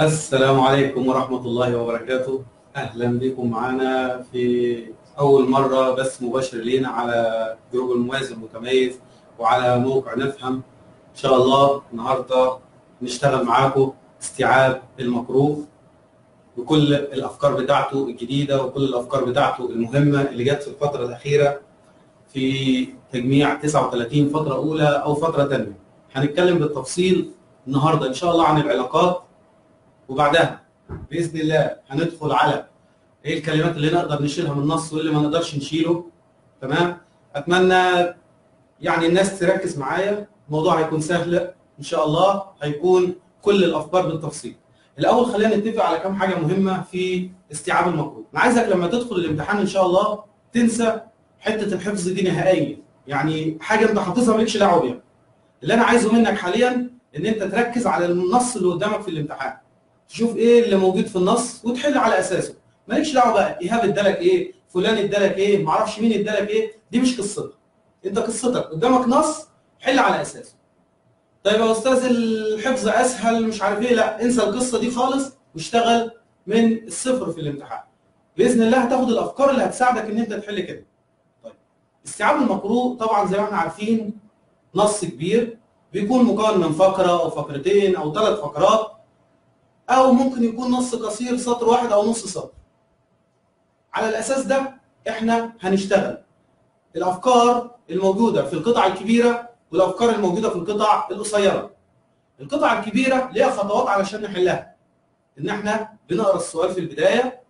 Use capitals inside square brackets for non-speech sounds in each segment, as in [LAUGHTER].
السلام عليكم ورحمة الله وبركاته. أهلا بكم معنا في أول مرة بث مباشر لينا على جروب المميز المتميز وعلى موقع نفهم. إن شاء الله النهاردة نشتغل معاكم استيعاب المكروه بكل الأفكار بتاعته الجديدة وكل الأفكار بتاعته المهمة اللي جت في الفترة الأخيرة في تجميع 39 فترة أولى أو فترة تانية. هنتكلم بالتفصيل النهاردة إن شاء الله عن العلاقات وبعدها بإذن الله هندخل على إيه الكلمات اللي نقدر نشيلها من النص واللي ما نقدرش نشيله. تمام؟ أتمنى يعني الناس تركز معايا. الموضوع هيكون سهل. إن شاء الله هيكون كل الافكار بالتفصيل. الأول خلينا نتفق على كام حاجة مهمة في استيعاب المكروه أنا عايزك لما تدخل الامتحان إن شاء الله تنسى حتة الحفظ دي نهائيا. يعني حاجة أنت حافظها مالكش دعوة بيها. اللي أنا عايزه منك حاليا إن أنت تركز على النص اللي قدامك في الامتحان. تشوف إيه اللي موجود في النص وتحل على أساسه. مالكش دعوة بقى إيهاب ادالك إيه فلان ادالك إيه معرفش مين ادالك إيه دي مش قصتك. انت قصتك قدامك نص حل على أساسه. طيب يا أستاذ الحفظ أسهل مش عارف إيه لا انسى القصة دي خالص واشتغل من الصفر في الامتحان. بإذن الله هتاخد الأفكار اللي هتساعدك إن انت تحل كده. طيب استيعاب المقروء طبعا زي ما إحنا عارفين نص كبير بيكون مكون من فقرة أو فقرتين أو ثلاث فقرات أو ممكن يكون نص قصير سطر واحد أو نص سطر. على الأساس ده إحنا هنشتغل. الأفكار الموجودة في القطع الكبيرة والأفكار الموجودة في القطع القصيرة. القطع الكبيرة ليها خطوات علشان نحلها. إن إحنا بنقرأ السؤال في البداية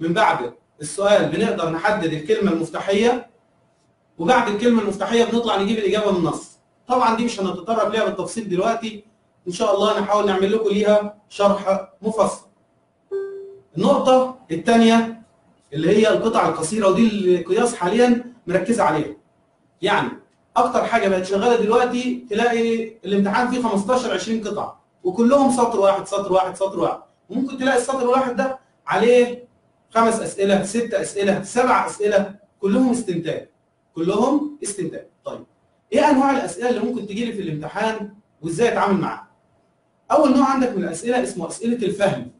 من بعد السؤال بنقدر نحدد الكلمة المفتاحية وبعد الكلمة المفتاحية بنطلع نجيب الإجابة من النص. طبعا دي مش هنتطرق ليها بالتفصيل دلوقتي إن شاء الله نحاول نعمل لكم ليها شرح مفصل. النقطة الثانية اللي هي القطع القصيرة ودي القياس حاليا مركزة عليها. يعني أكتر حاجة بقت شغالة دلوقتي تلاقي الامتحان فيه 15 20 قطعة وكلهم سطر واحد سطر واحد سطر واحد وممكن تلاقي السطر الواحد ده عليه خمس أسئلة ست أسئلة سبع أسئلة كلهم استنتاج. كلهم استنتاج. طيب إيه أنواع الأسئلة اللي ممكن تجي لي في الامتحان وإزاي أتعامل معاها؟ أول نوع عندك من الأسئلة اسمه أسئلة الفهم.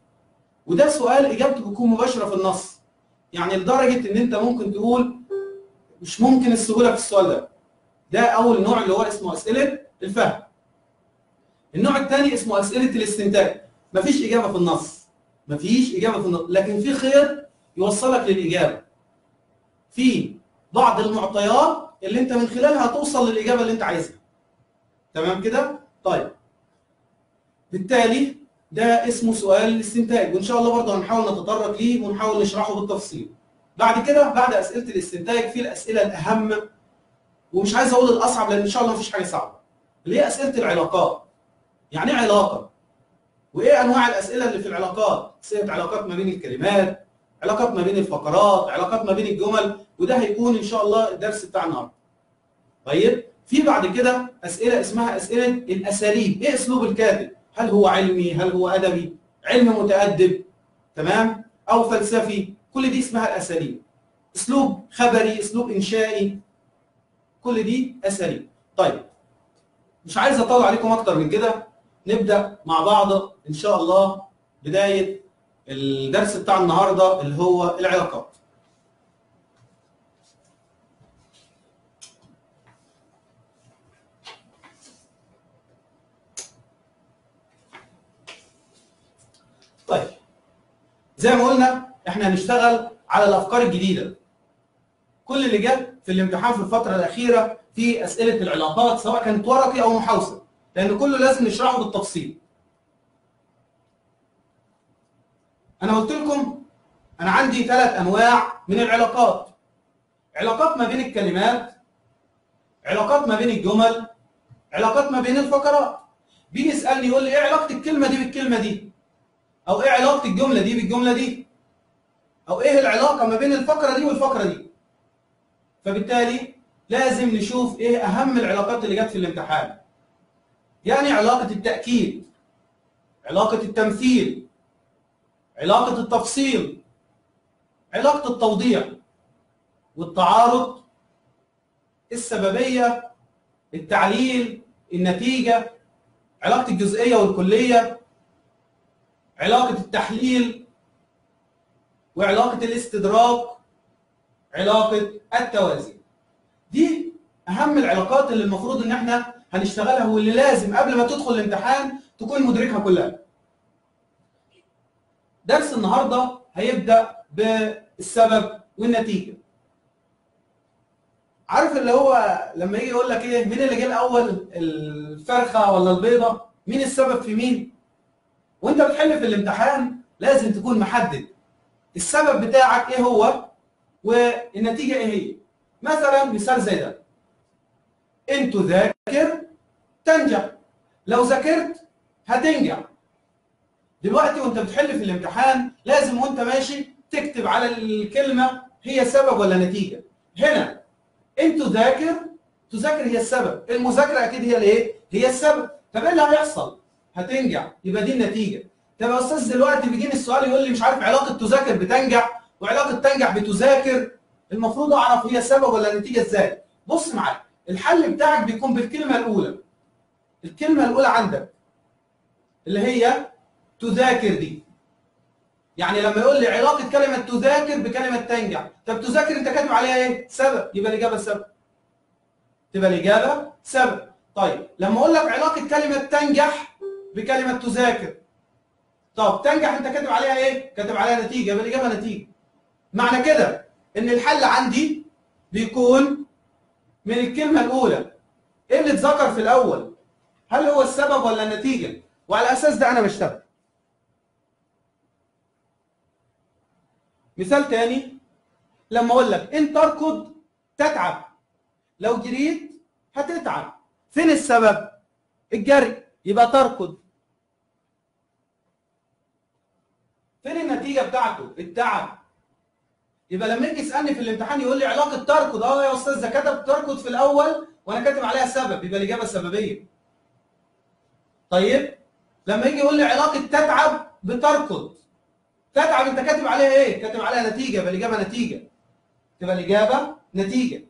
وده سؤال إجابته بتكون مباشرة في النص. يعني لدرجة إن أنت ممكن تقول مش ممكن السهولة في السؤال ده. ده أول نوع اللي هو اسمه أسئلة الفهم. النوع الثاني اسمه أسئلة الاستنتاج. مفيش إجابة في النص. مفيش إجابة في النص. لكن في خير يوصلك للإجابة. في بعض المعطيات اللي أنت من خلالها توصل للإجابة اللي أنت عايزها. تمام كده؟ طيب. بالتالي ده اسمه سؤال الاستنتاج وإن شاء الله برضه هنحاول نتطرق ليه ونحاول نشرحه بالتفصيل. بعد كده بعد أسئلة الاستنتاج في الأسئلة الأهم ومش عايز أقول الأصعب لأن إن شاء الله مفيش حاجة صعبة. اللي هي أسئلة العلاقات. يعني إيه علاقة؟ وإيه أنواع الأسئلة اللي في العلاقات؟ أسئلة علاقات ما بين الكلمات، علاقات ما بين الفقرات، علاقات ما بين الجمل وده هيكون إن شاء الله الدرس بتاع النهارده. طيب في بعد كده أسئلة اسمها أسئلة الأساليب، إيه أسلوب الكاتب؟ هل هو علمي؟ هل هو أدبي؟ علم متأدب تمام؟ أو فلسفي كل دي اسمها الأساليب. أسلوب خبري أسلوب إنشائي كل دي أساليب. طيب مش عايز أطول عليكم أكتر من كده. نبدأ مع بعض إن شاء الله بداية الدرس بتاع النهارده اللي هو العلاقات. طيب. زي ما قلنا إحنا هنشتغل على الأفكار الجديدة. كل اللي جه في الامتحان في الفترة الأخيرة في أسئلة العلاقات سواء كانت ورقي أو محاوسة لأن كله لازم نشرحه بالتفصيل. أنا قلت لكم أنا عندي ثلاث أنواع من العلاقات. علاقات ما بين الكلمات علاقات ما بين الجمل علاقات ما بين الفقرات. بيجي يسألني يقول لي إيه علاقة الكلمة دي بالكلمة دي؟ أو إيه علاقة الجملة دي بالجملة دي؟ أو إيه العلاقة ما بين الفقرة دي والفقرة دي؟ فبالتالي لازم نشوف إيه أهم العلاقات اللي جت في الامتحان. يعني علاقة التأكيد علاقة التمثيل علاقة التفصيل علاقة التوضيح والتعارض السببية التعليل النتيجة علاقة الجزئية والكلية. علاقة التحليل وعلاقة الاستدراك علاقة التوازي. دي أهم العلاقات اللي المفروض إن إحنا هنشتغلها واللي لازم قبل ما تدخل الامتحان تكون مدركها كلها. درس النهارده هيبدأ بالسبب والنتيجة. عارف اللي هو لما يجي يقول لك إيه مين اللي جه الأول الفرخة ولا البيضة؟ مين السبب في مين؟ وانت بتحل في الامتحان لازم تكون محدد السبب بتاعك إيه هو والنتيجة إيه هي. مثلا مثال زي ده. إن تذاكر تنجح. لو ذاكرت هتنجح. دلوقتي وانت بتحل في الامتحان لازم وانت ماشي تكتب على الكلمة هي سبب ولا نتيجة. هنا إن تذاكر تذاكر هي السبب. المذاكرة أكيد هي الإيه؟ هي السبب. طب إيه اللي هيحصل؟ هتنجح. يبقى دي النتيجة. طب يا أستاذ دلوقتي بيجيني السؤال يقول لي مش عارف علاقة تذاكر بتنجح وعلاقة تنجح بتذاكر. المفروض أعرف هي سبب ولا نتيجه إزاي؟ بص معايا الحل بتاعك بيكون بالكلمة الأولى. الكلمة الأولى عندك اللي هي تذاكر دي. يعني لما يقول لي علاقة كلمة تذاكر بكلمة تنجح. طب تذاكر أنت كاتب عليها إيه؟ سبب. يبقى الإجابة سبب. تبقى الإجابة سبب. طيب لما أقول لك علاقة كلمة تنجح بكلمة تذاكر. طب تنجح انت كاتب عليها إيه؟ كاتب عليها نتيجة يبقى الإجابة نتيجة. معنى كده إن الحل عندي بيكون من الكلمة الأولى. إيه اللي اتذكر في الأول؟ هل هو السبب ولا النتيجة؟ وعلى أساس ده أنا بشتغل. مثال تاني لما أقول لك إن تركض تتعب. لو جريت هتتعب. فين السبب؟ الجري. يبقى تركض. فين النتيجة بتاعته؟ التعب يبقى لما يجي يسألني في الامتحان يقول لي علاقة تركض. آه يا أستاذ ده كتب تركض في الأول وأنا كاتب عليها سبب يبقى الإجابة سببية. طيب لما يجي يقول لي علاقة تتعب بتركض. تتعب أنت كاتب عليها إيه؟ كاتب عليها نتيجة يبقى الإجابة نتيجة. تبقى الإجابة نتيجة.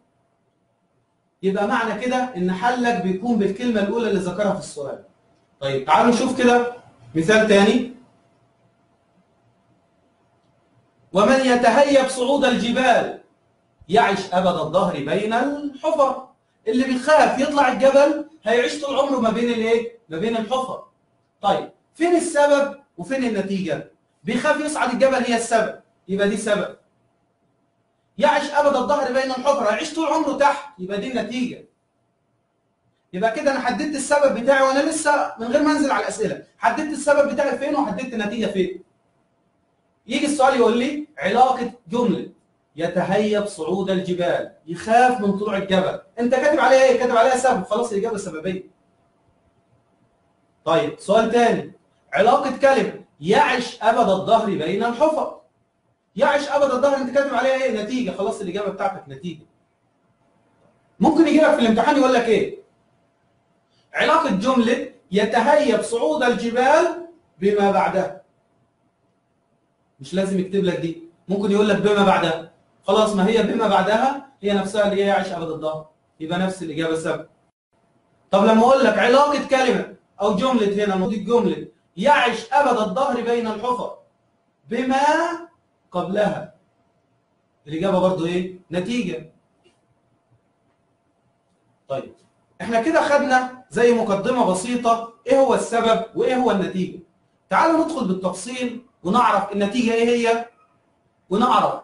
يبقى معنى كده إن حلك بيكون بالكلمة الأولى اللي ذكرها في السؤال. طيب تعالوا نشوف كده مثال تاني. ومن يتهيب صعود الجبال يعيش أبد الظهر بين الحفر. اللي بيخاف يطلع الجبل هيعيش طول عمره ما بين الإيه؟ ما بين الحفر. طيب فين السبب وفين النتيجة؟ بيخاف يصعد الجبل هي السبب يبقى دي سبب. يعيش أبد الظهر بين الحفر هيعيش طول عمره تحت يبقى دي النتيجة. يبقى كده أنا حددت السبب بتاعي وأنا لسه من غير ما أنزل على الأسئلة. حددت السبب بتاعي فين وحددت النتيجة فين. يجي السؤال يقول لي علاقة جملة يتهيب صعود الجبال يخاف من طلوع الجبل. أنت كاتب عليها إيه؟ كاتب عليها سبب. خلاص الإجابة سببية. طيب سؤال تاني. علاقة كلمة يعش أبد الظهر بين الحفر. يعش أبد الظهر أنت كاتب عليها إيه؟ نتيجة. خلاص الإجابة بتاعتك نتيجة. ممكن يجي لك في الامتحان يقول لك إيه؟ علاقة جملة يتهيب صعود الجبال بما بعدها مش لازم يكتب لك دي. ممكن يقول لك بما بعدها خلاص ما هي بما بعدها هي نفسها اللي هي يعيش أبد الظهر يبقى نفس الإجابة سبب طب لما أقول لك علاقة كلمة أو جملة هنا المفروض الجملة يعش أبد الظهر بين الحفر بما قبلها. الإجابة برضو إيه؟ نتيجة. طيب إحنا كده خدنا زي مقدمة بسيطة. إيه هو السبب وإيه هو النتيجة؟ تعالوا ندخل بالتفصيل ونعرف النتيجة إيه هي. ونعرف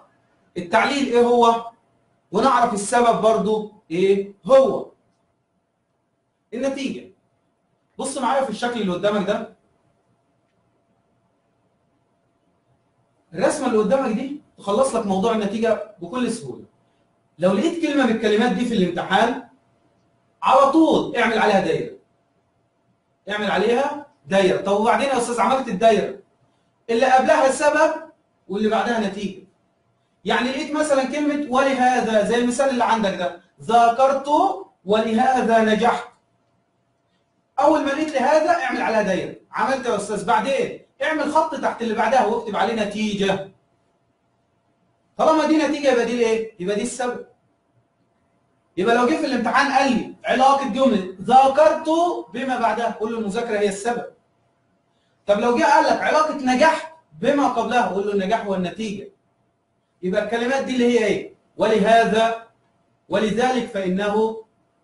التعليل إيه هو. ونعرف السبب برضو إيه هو. النتيجة. بص معايا في الشكل اللي قدامك ده. الرسمة اللي قدامك دي تخلص لك موضوع النتيجة بكل سهولة. لو لقيت كلمة من الكلمات دي في الامتحان على طول اعمل عليها دايرة. اعمل عليها دايرة. طب وبعدين يا أستاذ عملت الدايرة. اللي قبلها سبب واللي بعدها نتيجة. يعني لقيت مثلا كلمة ولهذا زي المثال اللي عندك ده. ذاكرت ولهذا نجحت. أول ما لقيت لهذا اعمل عليها دايرة. عملت يا أستاذ. بعدين اعمل خط تحت اللي بعدها واكتب عليه نتيجة. طالما دي نتيجة يبقى دي الايه يبقى دي السبب. يبقى لو جه في الامتحان قال لي علاقة جمله ذاكرت بما بعدها. قول له المذاكرة هي السبب. طب لو جه قال لك علاقة نجاح بما قبلها قول له النجاح هو النتيجة. يبقى الكلمات دي اللي هي إيه؟ ولهذا ولذلك فإنه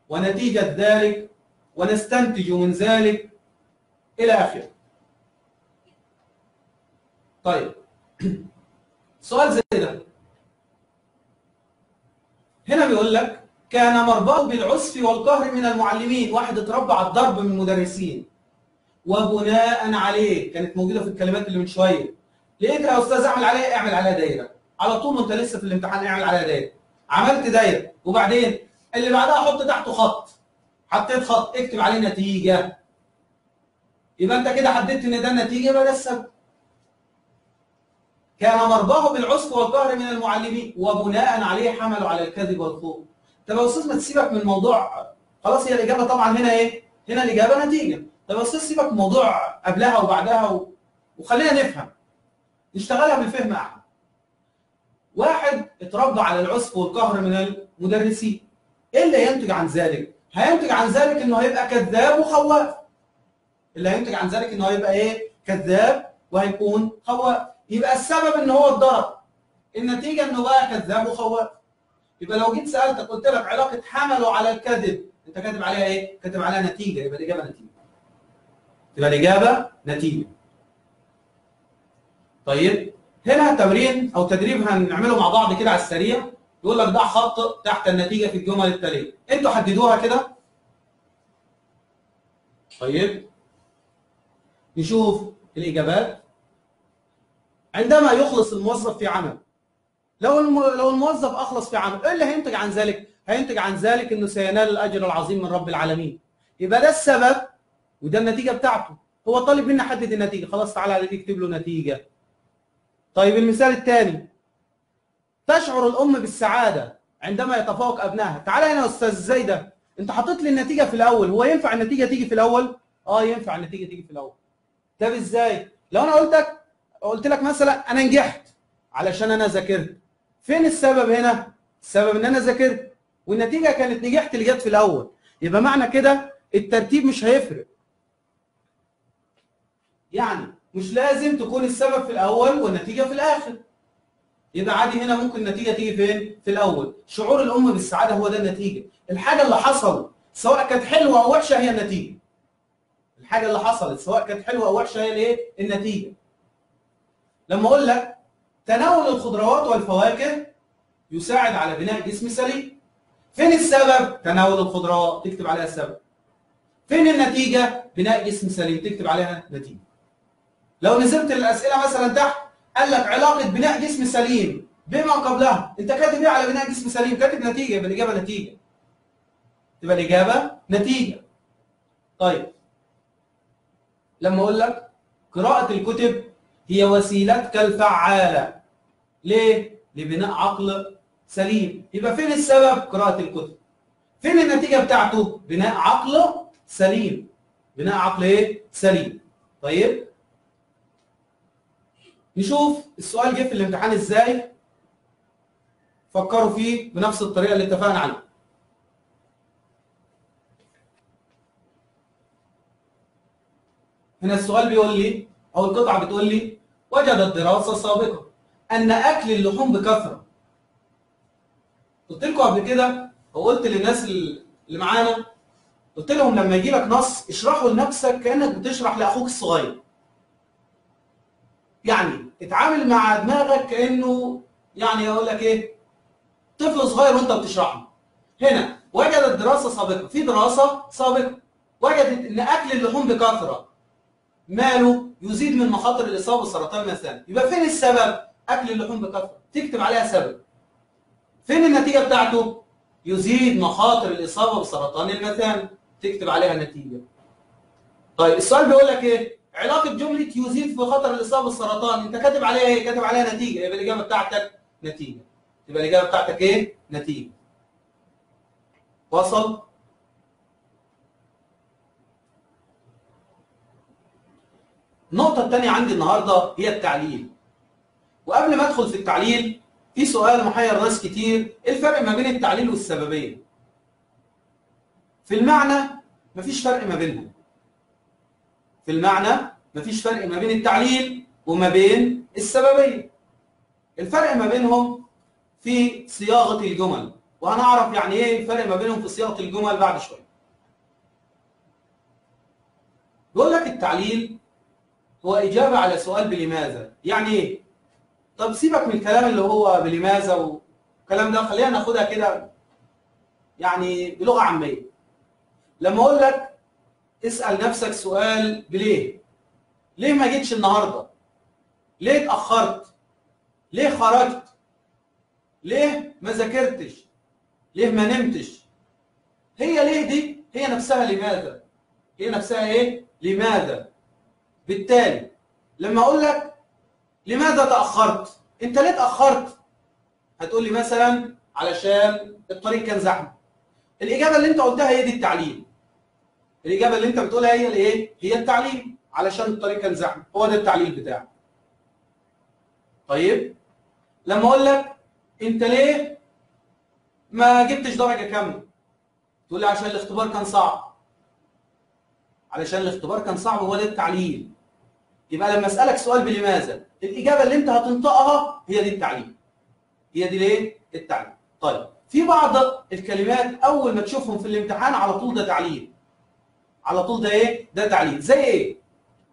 ونتيجة ذلك ونستنتج من ذلك إلى آخره. طيب. [CLEARS THROAT] سؤال زي ده. هنا بيقول لك كان مرباه بالعسف والقهر من المعلمين. واحد اتربى على الضرب من المدرسين. وبناء عليه كانت موجودة في الكلمات اللي من شوية. لقيت يا أستاذ اعمل عليها اعمل عليها دايرة. على طول وانت لسه في الامتحان اعمل عليها دايرة. عملت دايرة. وبعدين اللي بعدها حط تحته خط. حطيت خط. اكتب عليه نتيجة. يبقى انت كده حددت ان ده النتيجة يبقى ده السبب. كان مرباه بالعسف والقهر من المعلمين. وبناء عليه حملوا على الكذب والخوف. طب يا أستاذ ما تسيبك من موضوع خلاص هي الإجابة طبعا هنا إيه؟ هنا الإجابة نتيجة. طب يا أستاذ سيبك من موضوع قبلها وبعدها و... وخلينا نفهم. نشتغلها بالفهم احسن واحد اتربى على العسف والقهر من المدرسين. إيه اللي ينتج عن ذلك؟ هينتج عن ذلك إنه هيبقى كذاب وخواف. اللي هينتج عن ذلك إنه هيبقى إيه؟ كذاب وهيكون خواف. يبقى السبب إن هو اتضرب. النتيجة إنه بقى كذاب وخواف. يبقى لو جيت سالتك قلت لك علاقة حمله على الكذب أنت كاتب عليها إيه؟ كاتب عليها نتيجة يبقى الإجابة نتيجة. تبقى الإجابة نتيجة. طيب هنا تمرين أو تدريب هنعمله مع بعض كده على السريع يقول لك ضع خط تحت النتيجة في الجمل التالية. أنتوا حددوها كده. طيب نشوف الإجابات. عندما يخلص الموظف في عمل لو. لو الموظف أخلص في عمل إيه اللي هينتج عن ذلك؟ هينتج عن ذلك إنه سينال الأجر العظيم من رب العالمين. يبقى ده السبب وده النتيجة بتاعته. هو طالب منا حدد النتيجة. خلاص تعالى دي اكتب له نتيجة. طيب المثال الثاني. تشعر الأم بالسعادة عندما يتفوق أبنائها. تعالى هنا يا أستاذ إزاي ده أنت حاطط لي النتيجة في الأول. هو ينفع النتيجة تيجي في الأول؟ آه ينفع النتيجة تيجي في الأول. طب إزاي؟ لو أنا قلت لك قلت لك مثلا أنا نجحت علشان أنا ذاكرت. فين السبب هنا؟ السبب إن أنا ذاكرت والنتيجة كانت نجحت اللي جت في الأول. يبقى معنى كده الترتيب مش هيفرق. يعني مش لازم تكون السبب في الأول والنتيجة في الآخر. يبقى عادي هنا ممكن النتيجة تيجي فين؟ في الأول. شعور الام بالسعادة هو ده النتيجة. الحاجة اللي حصل سواء كانت حلوة أو وحشة هي النتيجة. الحاجة اللي حصلت سواء كانت حلوة أو وحشة هي الإيه؟ النتيجة. لما أقول لك تناول الخضروات والفواكه يساعد على بناء جسم سليم. فين السبب تناول الخضروات؟ تكتب عليها السبب. فين النتيجة؟ بناء جسم سليم. تكتب عليها نتيجة. لو نزلت الأسئلة مثلا تحت قال لك علاقة بناء جسم سليم بما قبلها. أنت كاتب إيه على بناء جسم سليم؟ كاتب نتيجة. يبقى الإجابة نتيجة. تبقى الإجابة نتيجة. طيب. لما أقول لك قراءة الكتب هي وسيلتك الفعالة. ليه؟ لبناء عقل سليم. يبقى فين السبب؟ قراءة الكتب. فين النتيجة بتاعته؟ بناء عقل سليم. بناء عقل إيه؟ سليم. طيب. نشوف السؤال جه في الامتحان إزاي؟ فكروا فيه بنفس الطريقة اللي اتفقنا عليها. هنا السؤال بيقول لي أو القطعة بتقول لي وجدت دراسة سابقة أن أكل اللحوم بكثرة. قلت لكم قبل كده وقلت للناس اللي معانا قلت لهم لما يجي لك نص اشرحه لنفسك كأنك بتشرح لأخوك الصغير. يعني اتعامل مع دماغك كأنه يعني أقول لك إيه؟ طفل صغير وأنت بتشرحه. هنا وجدت دراسة سابقة. في دراسة سابقة. وجدت إن أكل اللحوم بكثرة. ماله يزيد من مخاطر الإصابة بسرطان المثانه يبقى فين السبب؟ أكل اللحوم بكثرة. تكتب عليها سبب. فين النتيجة بتاعته؟ يزيد مخاطر الإصابة بسرطان المثانه تكتب عليها نتيجة. طيب السؤال بيقول لك إيه؟ علاقة جملة يزيد في خطر الإصابة بالسرطان. أنت كاتب عليها إيه؟ كاتب عليها نتيجة. يبقى الإجابة بتاعتك نتيجة. يبقى الإجابة بتاعتك إيه؟ نتيجة. وصل؟ النقطة الثانية عندي النهاردة هي التعليل. وقبل ما أدخل في التعليل في سؤال محير ناس كتير إيه الفرق ما بين التعليل والسببية؟ في المعنى مفيش فرق ما بينهم. في المعنى مفيش فرق ما بين التعليل وما بين السببية. الفرق ما بينهم في صياغة الجمل. وهنعرف يعني إيه الفرق ما بينهم في صياغة الجمل بعد شوية. بيقول لك التعليل هو إجابة على سؤال بلماذا؟ يعني إيه؟ طب سيبك من الكلام اللي هو بلماذا والكلام ده خلينا ناخدها كده يعني بلغة عامية. لما أقول لك اسأل نفسك سؤال بليه؟ ليه ما جيتش النهارده؟ ليه اتأخرت؟ ليه خرجت؟ ليه ما ذاكرتش؟ ليه ما نمتش؟ هي ليه دي؟ هي نفسها لماذا؟ هي نفسها إيه؟ لماذا؟ بالتالي لما أقول لك لماذا تأخرت؟ أنت ليه اتاخرت هتقول لي مثلا علشان الطريق كان زحمة. الإجابة اللي أنت قلتها هي دي التعليل الإجابة اللي أنت بتقولها هي الإيه؟ هي التعليل علشان الطريق كان زحمة. هو ده التعليل بتاعك. طيب لما أقول لك أنت ليه ما جبتش درجة كاملة؟ تقول لي عشان الاختبار كان صعب. علشان الاختبار كان صعب هو ده التعليل يبقى لما أسألك سؤال بلماذا؟ الإجابة اللي أنت هتنطقها هي دي التعليل هي دي ليه؟ التعليل طيب في بعض الكلمات أول ما تشوفهم في الامتحان على طول ده تعليل على طول ده إيه؟ ده تعليل زي إيه؟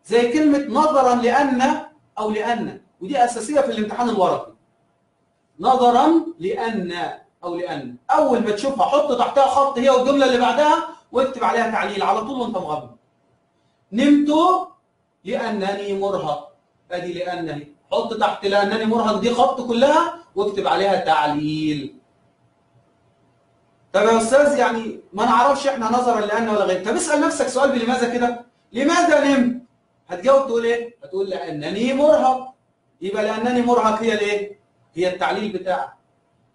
زي كلمة نظرا لأن أو لأن. ودي أساسية في الامتحان الورقي. نظرا لأن أو لأن. أول ما تشوفها حط تحتها خط هي والجملة اللي بعدها واكتب عليها تعليل على طول وأنت مغمض. نمت لأنني مرهق. أدي لأنني. حط تحت لأنني مرهق. دي خط كلها واكتب عليها تعليل. طب يا أستاذ يعني ما نعرفش إحنا نظرا لأن ولا غير. طب اسأل نفسك سؤال بلماذا كده؟ لماذا نمت؟ هتجاوب تقول إيه؟ هتقول لأنني مرهق. يبقى لأنني مرهق هي الايه هي التعليل بتاعك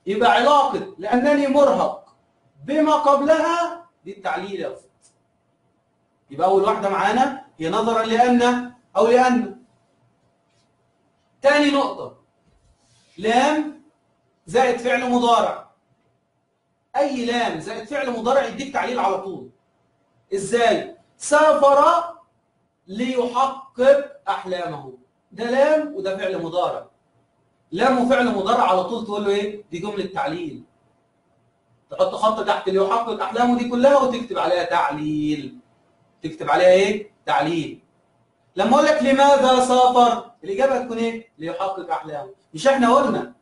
يبقى علاقة لأنني مرهق بما قبلها دي التعليل يا أستاذ. يبقى أول واحدة معانا هي نظرا لأن أو لأن. تاني نقطة. لام زائد فعل مضارع. أي لام زائد فعل مضارع يديك تعليل على طول. إزاي؟ سافر ليحقق أحلامه. ده لام وده فعل مضارع. لام وفعل مضارع على طول تقول له إيه؟ دي جملة تعليل. تحط خط تحت ليحقق أحلامه دي كلها وتكتب عليها تعليل. تكتب عليها إيه؟ تعليل. لما أقول لك لماذا سافر؟ الإجابة هتكون إيه؟ ليحقق أحلامه. مش إحنا قلنا.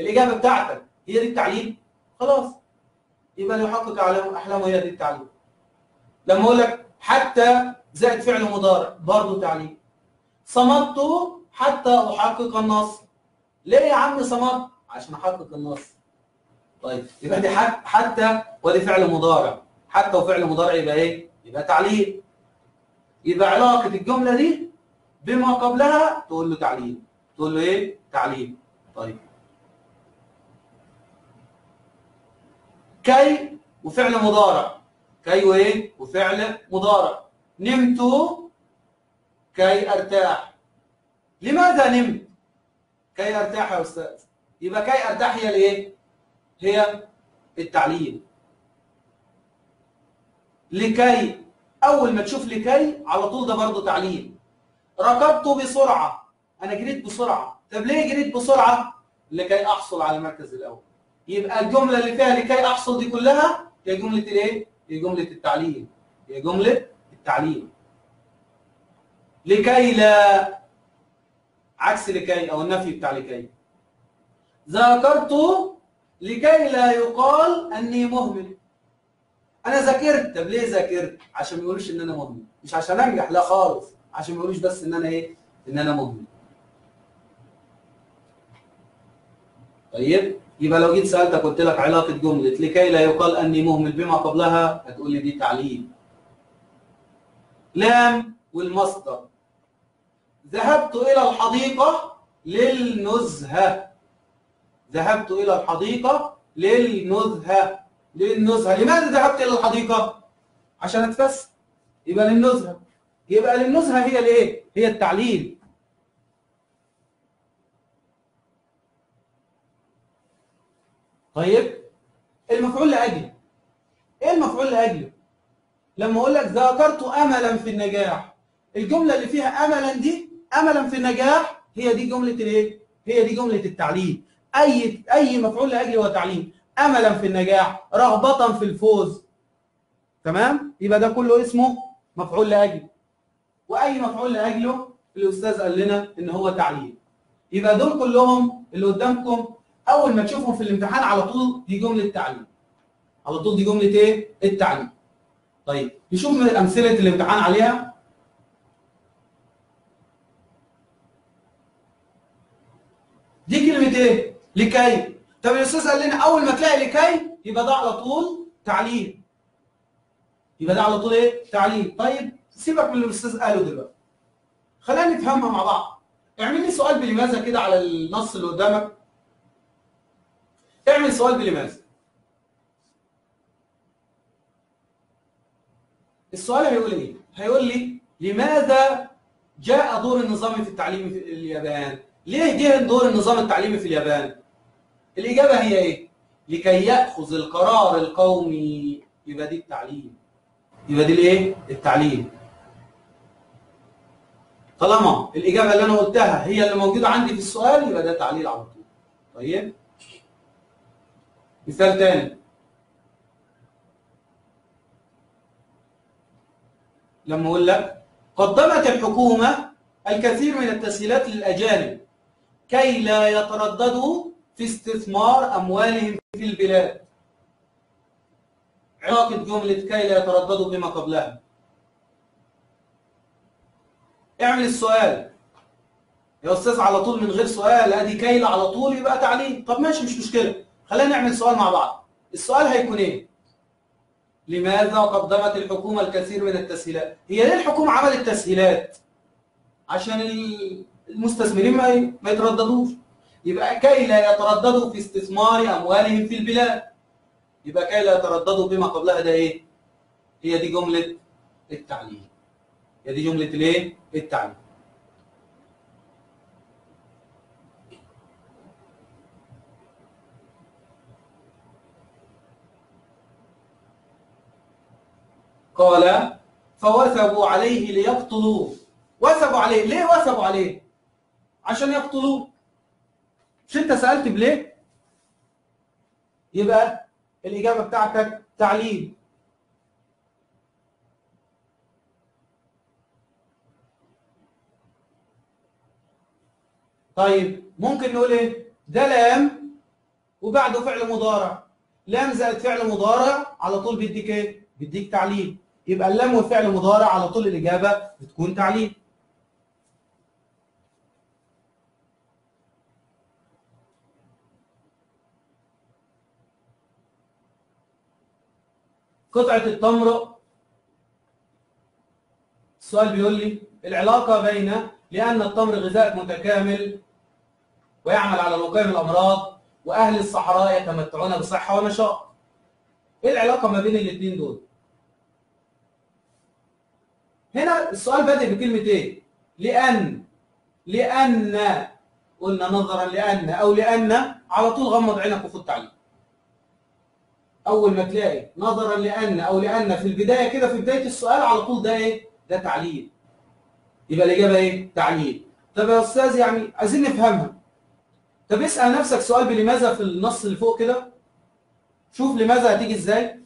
الإجابة بتاعتك هي دي التعليل خلاص. يبقى ليحقق احلامه هي دي التعليل لما أقول لك حتى زائد فعل مضارع برضه تعليل صمت حتى أحقق النص. ليه يا عم صمت عشان أحقق النص. طيب يبقى دي حتى ودي فعل مضارع. حتى وفعل مضارع يبقى إيه؟ يبقى تعليل يبقى علاقة الجملة دي بما قبلها تقول له تعليل. تقول له إيه؟ تعليل. طيب. كي وفعل مضارع. كي وإيه؟ وفعل مضارع. نمت كي أرتاح. لماذا نمت؟ كي أرتاح يا أستاذ. يبقى كي أرتاح هي الإيه؟ هي التعليل. لكي أول ما تشوف لكي على طول ده برضه تعليل ركضت بسرعة. أنا جريت بسرعة. طب ليه جريت بسرعة؟ لكي أحصل على المركز الأول. يبقى الجملة اللي فيها لكي أحصل دي كلها هي جملة الإيه؟ هي جملة التعليل هي جملة التعليل لكي لا عكس لكي أو النفي بتاع لكي. ذاكرت لكي لا يقال أني مهمل. أنا ذاكرت. طب ليه ذاكرت؟ عشان ما يقولوش إن أنا مهمل مش عشان أنجح لا خالص. عشان ما يقولوش بس إن أنا إيه؟ إن أنا مهمل طيب؟ يبقى لو جيت سألتك قلت لك علاقة جملة لكي لا يقال أني مهمل بما قبلها هتقول لي دي تعليل لام والمصدر. ذهبت إلى الحديقة للنزهة. ذهبت إلى الحديقة للنزهة. للنزهة. لماذا ذهبت إلى الحديقة؟ عشان أتفسح. يبقى للنزهة. يبقى للنزهة هي الايه هي التعليل. طيب المفعول لأجله. إيه المفعول لأجله؟ لما أقول لك ذاكرت املا في النجاح. الجملة اللي فيها املا دي املا في النجاح هي دي جملة الإيه؟ هي دي جملة التعليم أي أي مفعول لأجله هو تعليم املا في النجاح رغبه في الفوز. تمام؟ يبقى ده كله اسمه مفعول لاجله وأي مفعول لأجله الأستاذ قال لنا إن هو تعليم. يبقى دول كلهم اللي قدامكم أول ما تشوفهم في الامتحان على طول دي جملة تعليم. على طول دي جملة إيه؟ التعليم. طيب نشوف أمثلة الامتحان عليها. دي كلمة إيه؟ لكي. طب الاستاذ قال لنا أول ما تلاقي لكي يبقى ده على طول تعليم يبقى ده على طول إيه؟ تعليم طيب سيبك من اللي الأستاذ قاله دلوقتي. خلينا نفهمها مع بعض. اعمل لي سؤال بلماذا كده على النص اللي قدامك؟ اعمل سؤال بلماذا؟ السؤال هيقول إيه؟ هيقول لي لماذا جاء دور النظام في التعليم في اليابان؟ ليه جه دور النظام التعليمي في اليابان؟ الإجابة هي إيه؟ لكي يأخذ القرار القومي يبقى دي التعليم. يبقى دي الإيه؟ التعليم. طالما الإجابة اللي أنا قلتها هي اللي موجودة عندي في السؤال يبقى ده تعليل على طول. طيب؟ مثال تاني. لما أقول لك قدمت الحكومة الكثير من التسهيلات للأجانب كي لا يترددوا في استثمار أموالهم في البلاد. علاقه جمله كي لا يترددوا بما قبلها. اعمل السؤال. يا أستاذ على طول من غير سؤال. أدي كيل على طول يبقى تعليم. طب ماشي مش مشكلة. خلينا نعمل سؤال مع بعض. السؤال هيكون إيه؟ لماذا قدمت الحكومة الكثير من التسهيلات؟ هي ليه الحكومة عملت تسهيلات؟ عشان المستثمرين ما يترددوش. يبقى كي لا يترددوا في استثمار أموالهم في البلاد. يبقى كي لا يترددوا بما قبلها ده إيه؟ هي دي جملة التعليم. هي دي جملة الإيه؟ التعليم. قال فوثبوا عليه ليقتلوه. وثبوا عليه. ليه وثبوا عليه؟ عشان يقتلوه. مش انت سألت بليه؟ يبقى الإجابة بتاعتك تعليل طيب ممكن نقول إيه؟ ده لام وبعده فعل مضارع. لام زائد فعل مضارع على طول بيديك إيه؟ بيديك تعليل يبقى اللام والفعل مضارع على طول الإجابة بتكون تعليل قطعة التمر السؤال بيقول لي العلاقة بين لأن التمر غذاء متكامل ويعمل على وقاية الأمراض وأهل الصحراء يتمتعون بصحة ونشاط إيه العلاقة ما بين الاثنين دول؟ هنا السؤال بادئ بكلمة إيه؟ لأن لأن قلنا نظرا لأن أو لأن على طول غمض عينك وخد تعليم أول ما تلاقي نظرا لأن أو لأن في البداية كده في بداية السؤال على طول ده إيه؟ ده تعليل. يبقى الإجابة إيه؟ تعليل. طب يا أستاذ يعني عايزين نفهمها. طب اسأل نفسك سؤال بلماذا في النص اللي فوق كده. شوف لماذا هتيجي إزاي.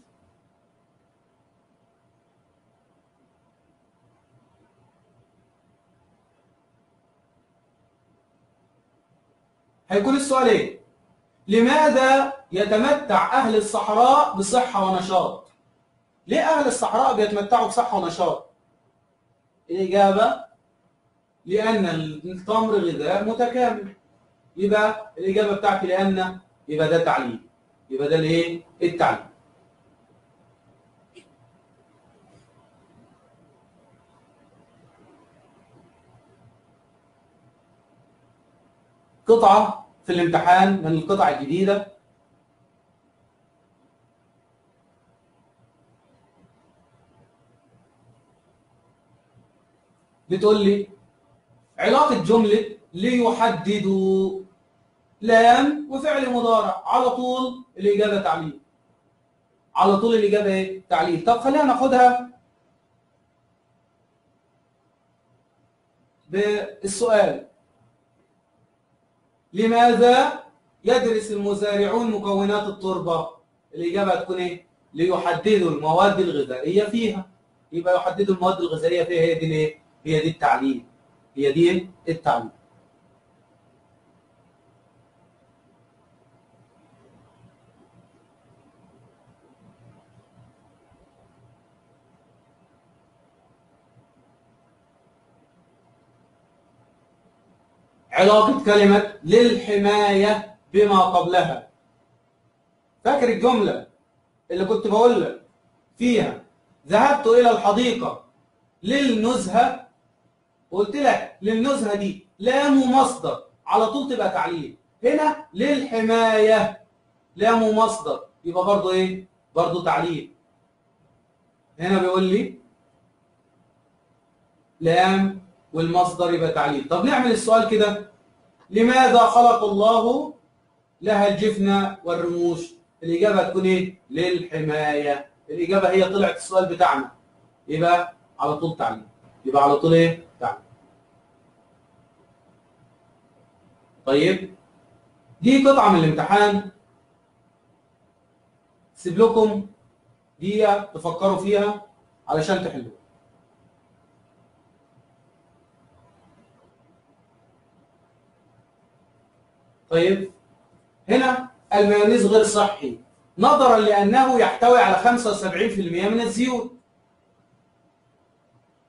هيكون السؤال إيه؟ لماذا يتمتع أهل الصحراء بصحة ونشاط؟ ليه أهل الصحراء بيتمتعوا بصحة ونشاط؟ الإجابة لأن التمر غذاء متكامل يبقى الإجابة بتاعتي لأن يبقى ده تعليل يبقى ده الإيه؟ التعليل قطعة في الامتحان من القطع الجديدة. بتقول لي علاقة جملة ليحددوا لام وفعل مضارع على طول الإجابة تعليل. على طول الإجابة إيه؟ تعليل. طب خلينا ناخدها بالسؤال. لماذا يدرس المزارعون مكونات التربة؟ الإجابة هتكون إيه؟ ليحددوا المواد الغذائية فيها. يبقى يحددوا المواد الغذائية فيها هي دي الإيه؟ هي دي التعليم. هي دي التعليم. علاقة كلمة للحماية بما قبلها. فاكر الجملة اللي كنت بقول لك فيها؟ ذهبت إلى الحديقة للنزهة قلت لك للنزهة دي لام ومصدر على طول تبقى تعليل هنا للحماية لام ومصدر يبقى برضو إيه؟ برضو تعليل هنا بيقول لي لام والمصدر يبقى تعليل. طب نعمل السؤال كده. لماذا خلق الله لها الجفن والرموش؟ الإجابة تكون إيه؟ للحماية. الإجابة هي طلعت السؤال بتاعنا. يبقى على طول تعليم يبقى على طول إيه؟ تعليم طيب. دي قطعة من الامتحان. سيب لكم دقيقة تفكروا فيها علشان تحلوها. طيب هنا المايونيز غير صحي نظرا لأنه يحتوي على 75% من الزيوت.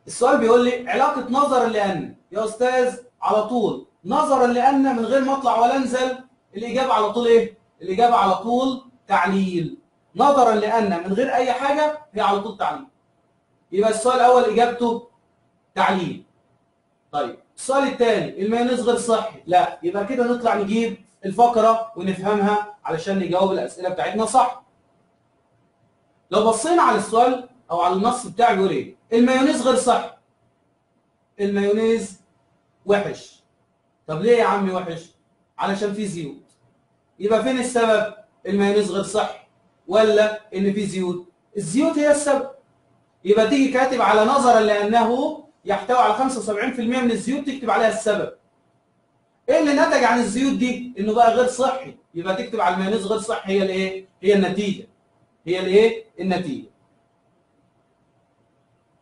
السؤال بيقول لي علاقة نظرا لأن؟ يا أستاذ على طول. نظرا لأن من غير ما أطلع ولا أنزل الإجابة على طول إيه؟ الإجابة على طول تعليل. نظرا لأن من غير أي حاجة هي على طول تعليل. يبقى السؤال الأول إجابته تعليل. طيب. السؤال الثاني المايونيز غير صحي. لا يبقى كده نطلع نجيب الفقرة ونفهمها علشان نجاوب الأسئلة بتاعتنا صح. لو بصينا على السؤال أو على النص بتاعي بيقول إيه؟ المايونيز غير صحي. المايونيز وحش. طب ليه يا عمي وحش؟ علشان فيه زيوت. يبقى فين السبب؟ المايونيز غير صحي. ولا إن فيه زيوت. الزيوت هي السبب. يبقى تيجي كاتب على نظرا لأنه يحتوي على 75% من الزيوت تكتب عليها السبب. إيه اللي نتج عن الزيوت دي؟ إنه بقى غير صحي. يبقى تكتب على المايونيز غير صحي هي الإيه؟ هي النتيجة. هي الإيه؟ النتيجة.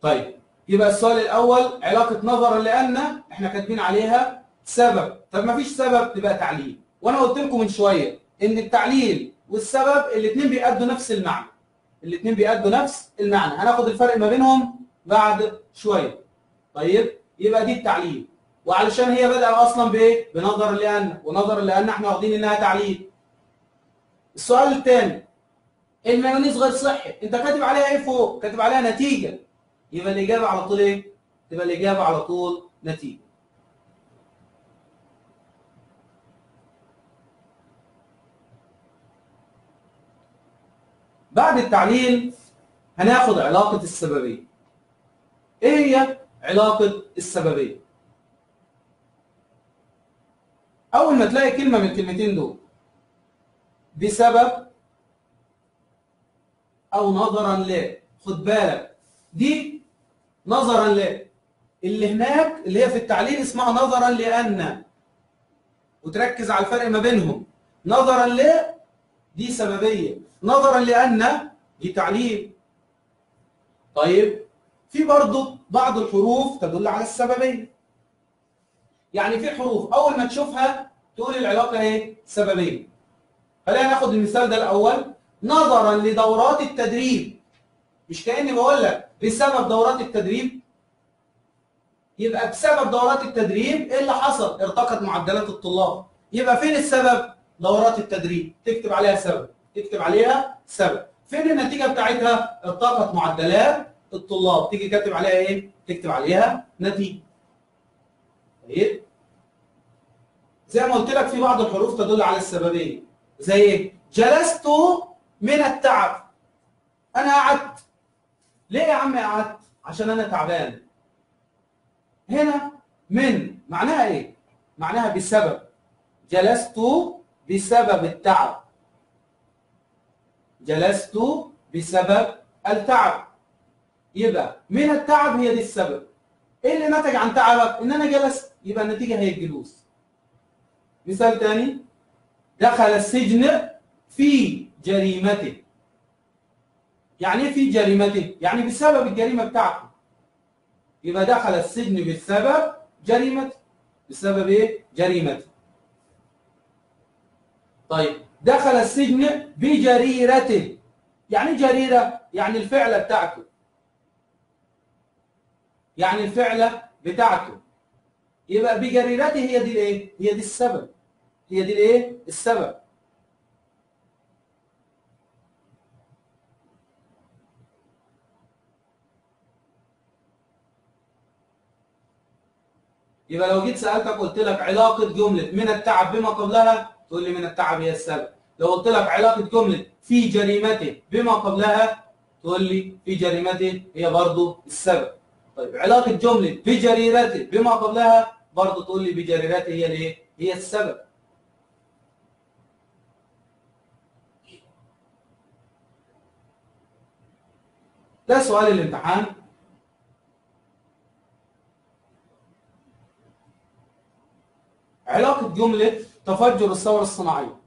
طيب يبقى السؤال الأول علاقة نظرا لأن إحنا كاتبين عليها سبب. طب ما فيش سبب؟ تبقى تعليل. وأنا قلت لكم من شوية إن التعليل والسبب الاثنين بيأدوا نفس المعنى. الاثنين بيأدوا نفس المعنى. هناخد الفرق ما بينهم بعد شوية. طيب؟ يبقى دي التعليل. وعلشان هي بدأ أصلا بإيه؟ بنظر لأن ونظر لأن إحنا واخدين إنها تعليل. السؤال الثاني المايونيز غير صحي. أنت كاتب عليها إيه فوق؟ كاتب عليها نتيجة. يبقى الإجابة على طول إيه؟ تبقى الإجابة على طول نتيجة. بعد التعليل هناخد علاقة السببيه إيه هي؟ علاقة السببيه أول ما تلاقي كلمة من الكلمتين دول بسبب أو نظرا ل خد بالك دي نظرا ل. اللي هناك اللي هي في التعليل اسمها نظرا لأن. وتركز على الفرق ما بينهم. نظرا ل دي سببية. نظرا لأن دي تعليل. طيب في برضه بعض الحروف تدل على السببيه يعني في حروف أول ما تشوفها تقول العلاقة إيه؟ سببيه خلينا ناخد المثال ده الأول. نظرا لدورات التدريب. مش كأني بقول لك بسبب دورات التدريب. يبقى بسبب دورات التدريب إيه اللي حصل؟ ارتقت معدلات الطلاب. يبقى فين السبب؟ دورات التدريب. تكتب عليها سبب. تكتب عليها سبب. فين النتيجة بتاعتها؟ ارتقت معدلات الطلاب تيجي كاتب عليها إيه؟ تكتب عليها نتيجة. طيب؟ زي ما قلت لك في بعض الحروف تدل على السببيه زي إيه؟ جلست من التعب. أنا قعدت. ليه يا عم قعدت؟ عشان أنا تعبان. هنا من معناها إيه؟ معناها بسبب. جلست بسبب التعب. جلست بسبب التعب. يبقى من التعب هي دي السبب. إيه اللي نتج عن تعبك إن أنا جلست يبقى النتيجة هي الجلوس. مثال تاني دخل السجن في جريمته. يعني إيه في جريمته؟ يعني بسبب الجريمة بتاعته. يبقى دخل السجن بسبب جريمته. بسبب إيه؟ جريمته. طيب دخل السجن بجريرته. يعني جريرة؟ يعني الفعلة بتاعته. يعني الفعلة بتاعته. يبقى بجريرته هي دي الايه؟ هي دي السبب. هي دي الايه؟ السبب. يبقى لو جيت سألتك قلت لك علاقة جملة من التعب بما قبلها تقول لي من التعب هي السبب. لو قلت لك علاقة جملة في جريمته بما قبلها تقول لي في جريمته هي برضه السبب. طيب علاقة جملة بجريرته بما قبلها برضه تقول لي بجريرته هي الايه؟ هي السبب. ده سؤال الامتحان. علاقة جملة تفجر الثورة الصناعية.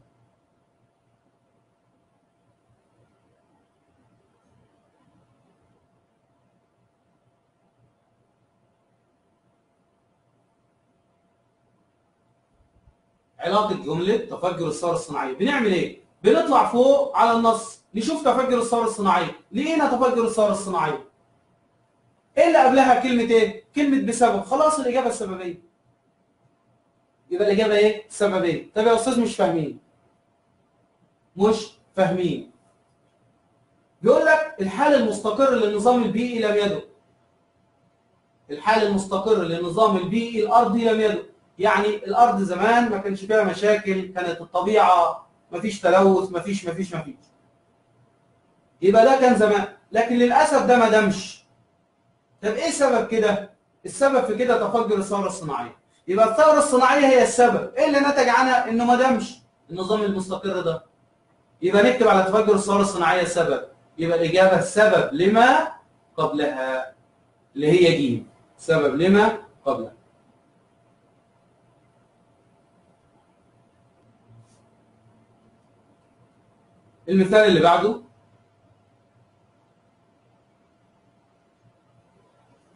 علاقة جملة تفجر الثورة الصناعية. بنعمل إيه؟ بنطلع فوق على النص نشوف تفجر الثورة الصناعية. لقينا تفجر الثورة الصناعية. إيه اللي قبلها؟ كلمة إيه؟ كلمة بسبب. خلاص الإجابة السببية. يبقى الإجابة إيه؟ سببية. طب يا أستاذ مش فاهمين. مش فاهمين. بيقول لك الحال المستقر للنظام البيئي لم يدم الحال المستقر للنظام البيئي الأرضي لم يدم يعني الأرض زمان ما كانش فيها مشاكل كانت الطبيعة ما فيش تلوث ما فيش ما فيش ما فيش. يبقى ده كان زمان. لكن للأسف ده ما دامش طب إيه سبب كده؟ السبب في كده تفجر الثورة الصناعية. يبقى الثورة الصناعية هي السبب. إيه اللي نتج عنها؟ إنه ما دامش النظام المستقر ده. يبقى نكتب على تفجر الثورة الصناعية السبب يبقى الإجابة السبب لما؟ قبلها. اللي هي ج سبب لما؟ قبلها. المثال اللي بعده.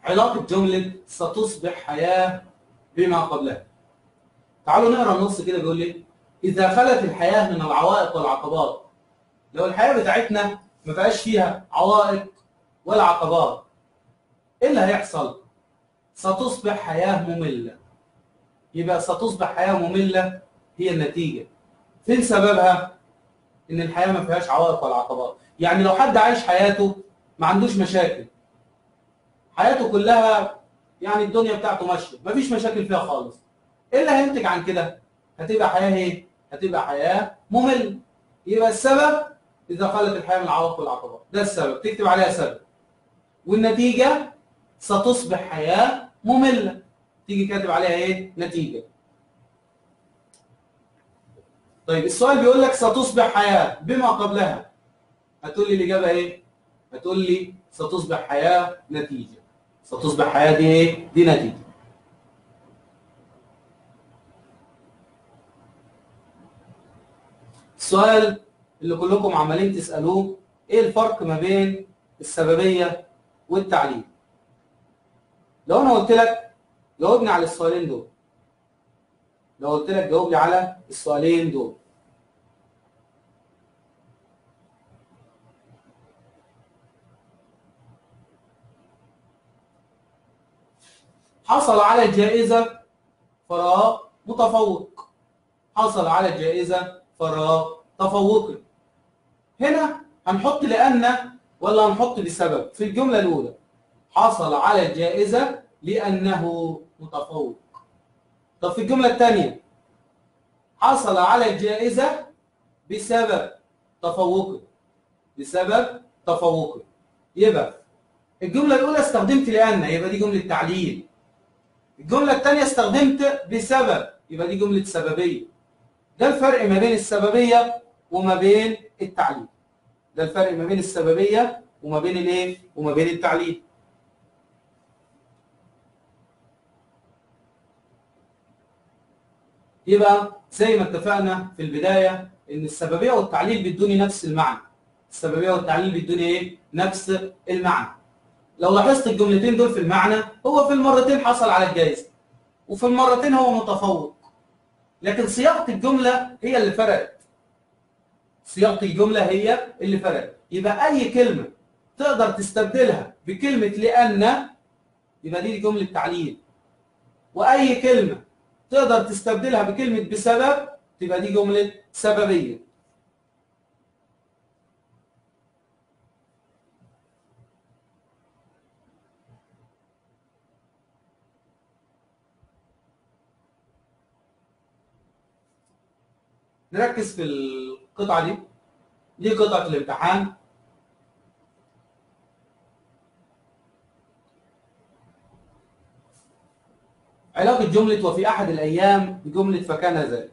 علاقة جملة ستصبح حياة بما قبلها. تعالوا نقرأ النص كده بيقول لي إذا خلت الحياة من العوائق والعقبات. لو الحياة بتاعتنا ما بقاش فيها عوائق ولا عقبات إيه اللي هيحصل؟ ستصبح حياة مملة. يبقى ستصبح حياة مملة هي النتيجة. فين سببها؟ إن الحياة ما فيهاش عوائق ولا عقبات. يعني لو حد عايش حياته ما عندوش مشاكل حياته كلها يعني الدنيا بتاعته ماشية ما فيش مشاكل فيها خالص. إيه اللي هينتج عن كده؟ هتبقى حياة إيه؟ هتبقى حياة ممل يبقى السبب إذا خلت الحياة من العوائق والعقبات. ده السبب. تكتب عليها سبب. والنتيجة ستصبح حياة مملة. تيجي كاتب عليها إيه؟ نتيجة. طيب السؤال بيقول لك ستصبح حياة بما قبلها هتقول لي الإجابة إيه؟ هتقول لي ستصبح حياة نتيجة ستصبح حياة دي إيه؟ دي نتيجة السؤال اللي كلكم عمالين تسألوه إيه الفرق ما بين السببية والتعليل؟ لو أنا قلت لك جاوبني على السؤالين دول لو قلت لك جاوب لي على السؤالين دول. حصل على الجائزة فراغ متفوق. حصل على الجائزة فراغ تفوقي هنا هنحط لأن ولا هنحط بسبب في الجملة الأولى. حصل على الجائزة لأنه متفوق. طب في الجملة الثانية حصل على الجائزة بسبب تفوقه. بسبب تفوقه. يبقى الجملة الأولى استخدمت لأن يبقى دي جملة تعليل. الجملة الثانية استخدمت بسبب يبقى دي جملة سببية. ده الفرق ما بين السببية وما بين التعليل. ده الفرق ما بين السببية وما بين الايه؟ وما بين التعليل. يبقى زي ما اتفقنا في البداية إن السببية والتعليل بيدوني نفس المعنى. السببية والتعليل بيدوني إيه؟ نفس المعنى. لو لاحظت الجملتين دول في المعنى هو في المرتين حصل على الجائزة وفي المرتين هو متفوق. لكن صياغه الجملة هي اللي فرقت. صياغه الجملة هي اللي فرقت. يبقى أي كلمة تقدر تستبدلها بكلمة لأن يبقى دي جملة تعليل. وأي كلمة تقدر تستبدلها بكلمة بسبب تبقى دي جملة سببية. نركز في القطعة دي. دي قطعة الامتحان. علاقة جملة وفي أحد الأيام بجملة فكان ذلك.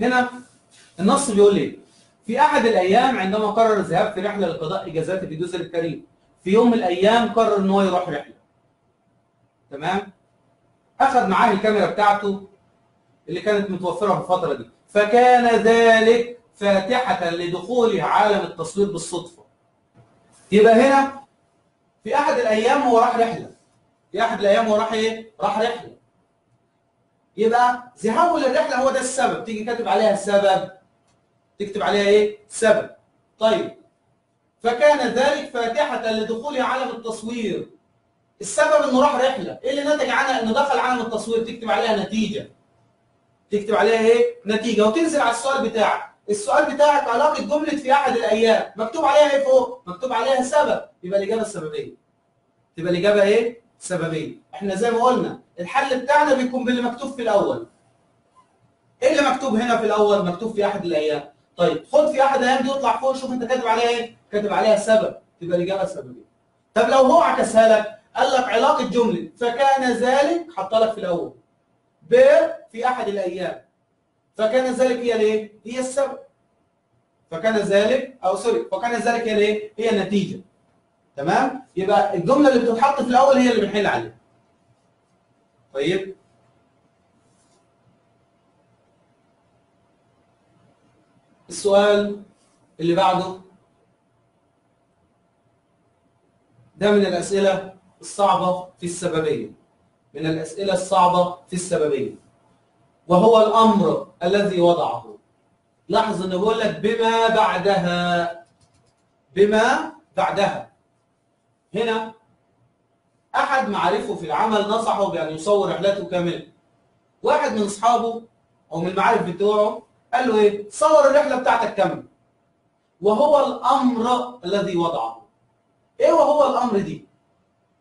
هنا النص بيقول لي في أحد الأيام عندما قرر الذهاب في رحلة لقضاء إجازاته في جزر الكريم في يوم من الأيام قرر إن هو يروح رحلة. تمام؟ أخذ معاه الكاميرا بتاعته اللي كانت متوفرة في الفترة دي. فكان ذلك فاتحة لدخوله عالم التصوير بالصدفة. يبقى هنا في أحد الأيام هو راح رحلة. في أحد الأيام هو راح إيه؟ راح رحلة. يبقى ذهابه للرحلة هو ده السبب. تيجي كاتب عليها السبب تكتب عليها إيه؟ سبب. طيب. فكان ذلك فاتحة لدخول عالم التصوير. السبب إنه راح رحلة. إيه اللي نتج عنها؟ إنه دخل عالم التصوير. تكتب عليها نتيجة. تكتب عليها إيه نتيجة وتنزل على السؤال بتاعك. السؤال بتاعك علاقة جملة في أحد الأيام. مكتوب عليها إيه فوق؟ مكتوب عليها سبب. يبقى الإجابة السببية تبقى الإجابة إيه؟ سببية إحنا زي ما قلنا الحل بتاعنا بيكون باللي مكتوب في الأول. إيه اللي مكتوب هنا في الأول؟ مكتوب في أحد الأيام. طيب خد في أحد الأيام دي واطلع فوق شوف أنت كاتب عليها إيه؟ كاتب عليها سبب. تبقى الإجابة السببيه طب لو هو عكسها لك قال لك علاقة جملة فكان ذلك حط لك في الأول. ب في أحد الأيام. فكان ذلك هي الايه هي السبب. فكان ذلك أو سوري فكان ذلك هي الايه هي النتيجة. تمام؟ يبقى الجملة اللي بتتحط في الأول هي اللي بنحل عليها. طيب؟ السؤال اللي بعده. ده من الأسئلة الصعبة في السببية. من الأسئلة الصعبة في السببية وهو الأمر الذي وضعه. لاحظ إنه بيقول لك بما بعدها. بما بعدها. هنا أحد معارفه في العمل نصحه بأن يصور رحلته كاملة. واحد من أصحابه أو من المعارف بتوعه قال له إيه؟ صور الرحلة بتاعتك كاملة. وهو الأمر الذي وضعه. إيه وهو الأمر دي؟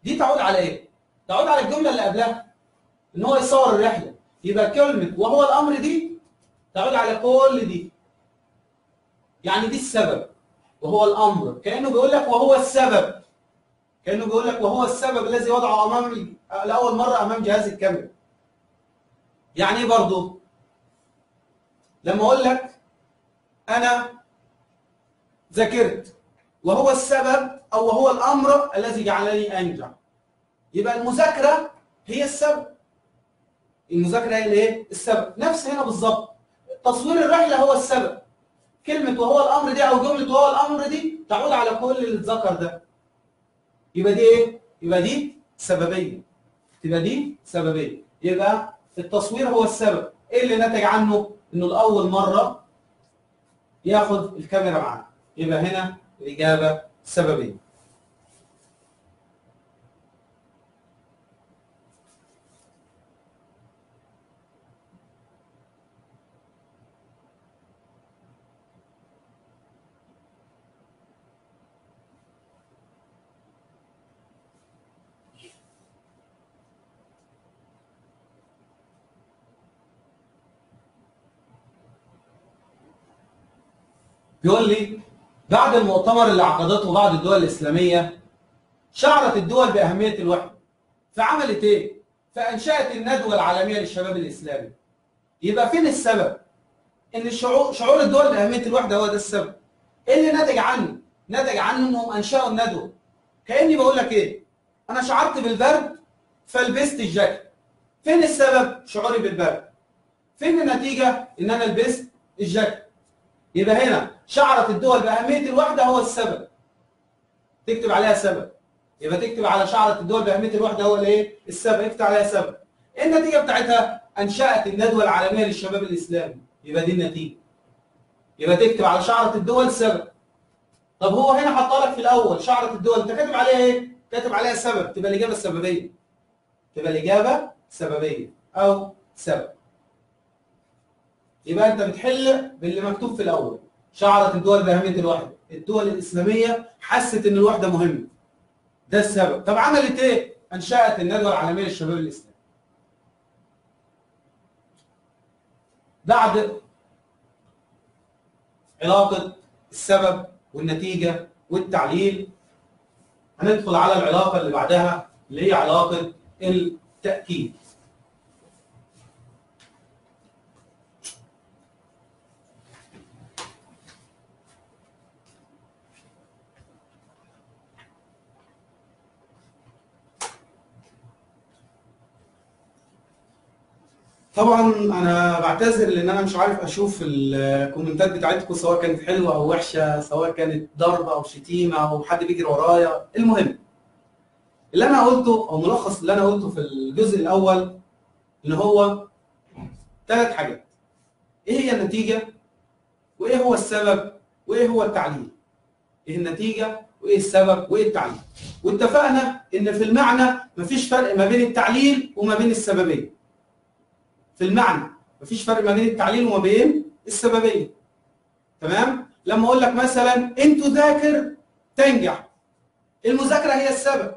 دي تعود على إيه؟ تعود على الجملة اللي قبلها إن هو يصور الرحلة يبقى كلمة وهو الأمر دي تعود على كل دي. يعني دي السبب وهو الأمر. كأنه بيقول لك وهو السبب. كأنه بيقول لك وهو السبب الذي وضعه أمام لأول مرة أمام جهاز الكاميرا. يعني إيه برضه؟ لما أقول لك أنا ذاكرت وهو السبب أو وهو الأمر الذي جعلني أنجح. يبقى المذاكرة هي السبب. المذاكرة هي الايه السبب. نفس هنا بالظبط. تصوير الرحلة هو السبب. كلمة وهو الأمر دي أو جملة وهو الأمر دي تعود على كل اللي اتذكر ده. يبقى دي إيه؟ يبقى دي سببية. تبقى دي سببية. يبقى التصوير هو السبب. إيه اللي نتج عنه؟ إنه لأول مرة ياخد الكاميرا معاه. يبقى هنا الإجابة سببية. بيقول لي بعد المؤتمر اللي عقدته بعض الدول الإسلامية شعرت الدول بأهمية الوحدة فعملت إيه؟ فأنشأت الندوة العالمية للشباب الإسلامي يبقى فين السبب؟ إن الشعور شعور الدول بأهمية الوحدة هو ده السبب إيه اللي نتج عنه؟ نتج عنه إنهم أنشأوا الندوة كأني بقول لك إيه؟ أنا شعرت بالبرد فلبست الجاكيت فين السبب؟ شعوري بالبرد فين النتيجة؟ إن أنا لبست الجاكيت يبقى هنا شعرت الدول باهميه الوحدة هو السبب تكتب عليها سبب يبقى تكتب على شعرة الدول بأهمية الوحدة هو الإيه؟ السبب اكتب عليها سبب. إيه النتيجة بتاعتها؟ أنشأت الندوة العالمية للشباب الإسلامي. يبقى دي النتيجة. يبقى تكتب على شعرة الدول سبب. طب هو هنا حط لك في الأول شعرة الدول أنت كاتب عليها إيه؟ كاتب عليها سبب تبقى الإجابة السببية. تبقى الإجابة سببية أو سبب. يبقى أنت بتحل باللي مكتوب في الأول. شعرت الدول بأهمية الوحدة. الدول الإسلامية حست إن الوحدة مهمة. ده السبب طب عملت إيه أنشأت الندوة العالمية للشباب الإسلامي بعد علاقة السبب والنتيجة والتعليل هندخل على العلاقة اللي بعدها اللي هي علاقة التأكيد طبعا أنا بعتذر لأن أنا مش عارف أشوف الكومنتات بتاعتكم سواء كانت حلوة أو وحشة سواء كانت ضرب أو شتيمة أو حد بيجري ورايا. المهم اللي أنا قلته أو ملخص اللي أنا قلته في الجزء الأول إن هو ثلاث حاجات. إيه هي النتيجة؟ وإيه هو السبب؟ وإيه هو التعليل؟ إيه النتيجة؟ وإيه السبب؟ وإيه التعليل؟ واتفقنا إن في المعنى مفيش فرق ما بين التعليل وما بين السببيه في المعنى. مفيش فرق ما بين التعليل وما بين السببية. تمام؟ لما أقول لك مثلا ان تذاكر تنجح. المذاكرة هي السبب.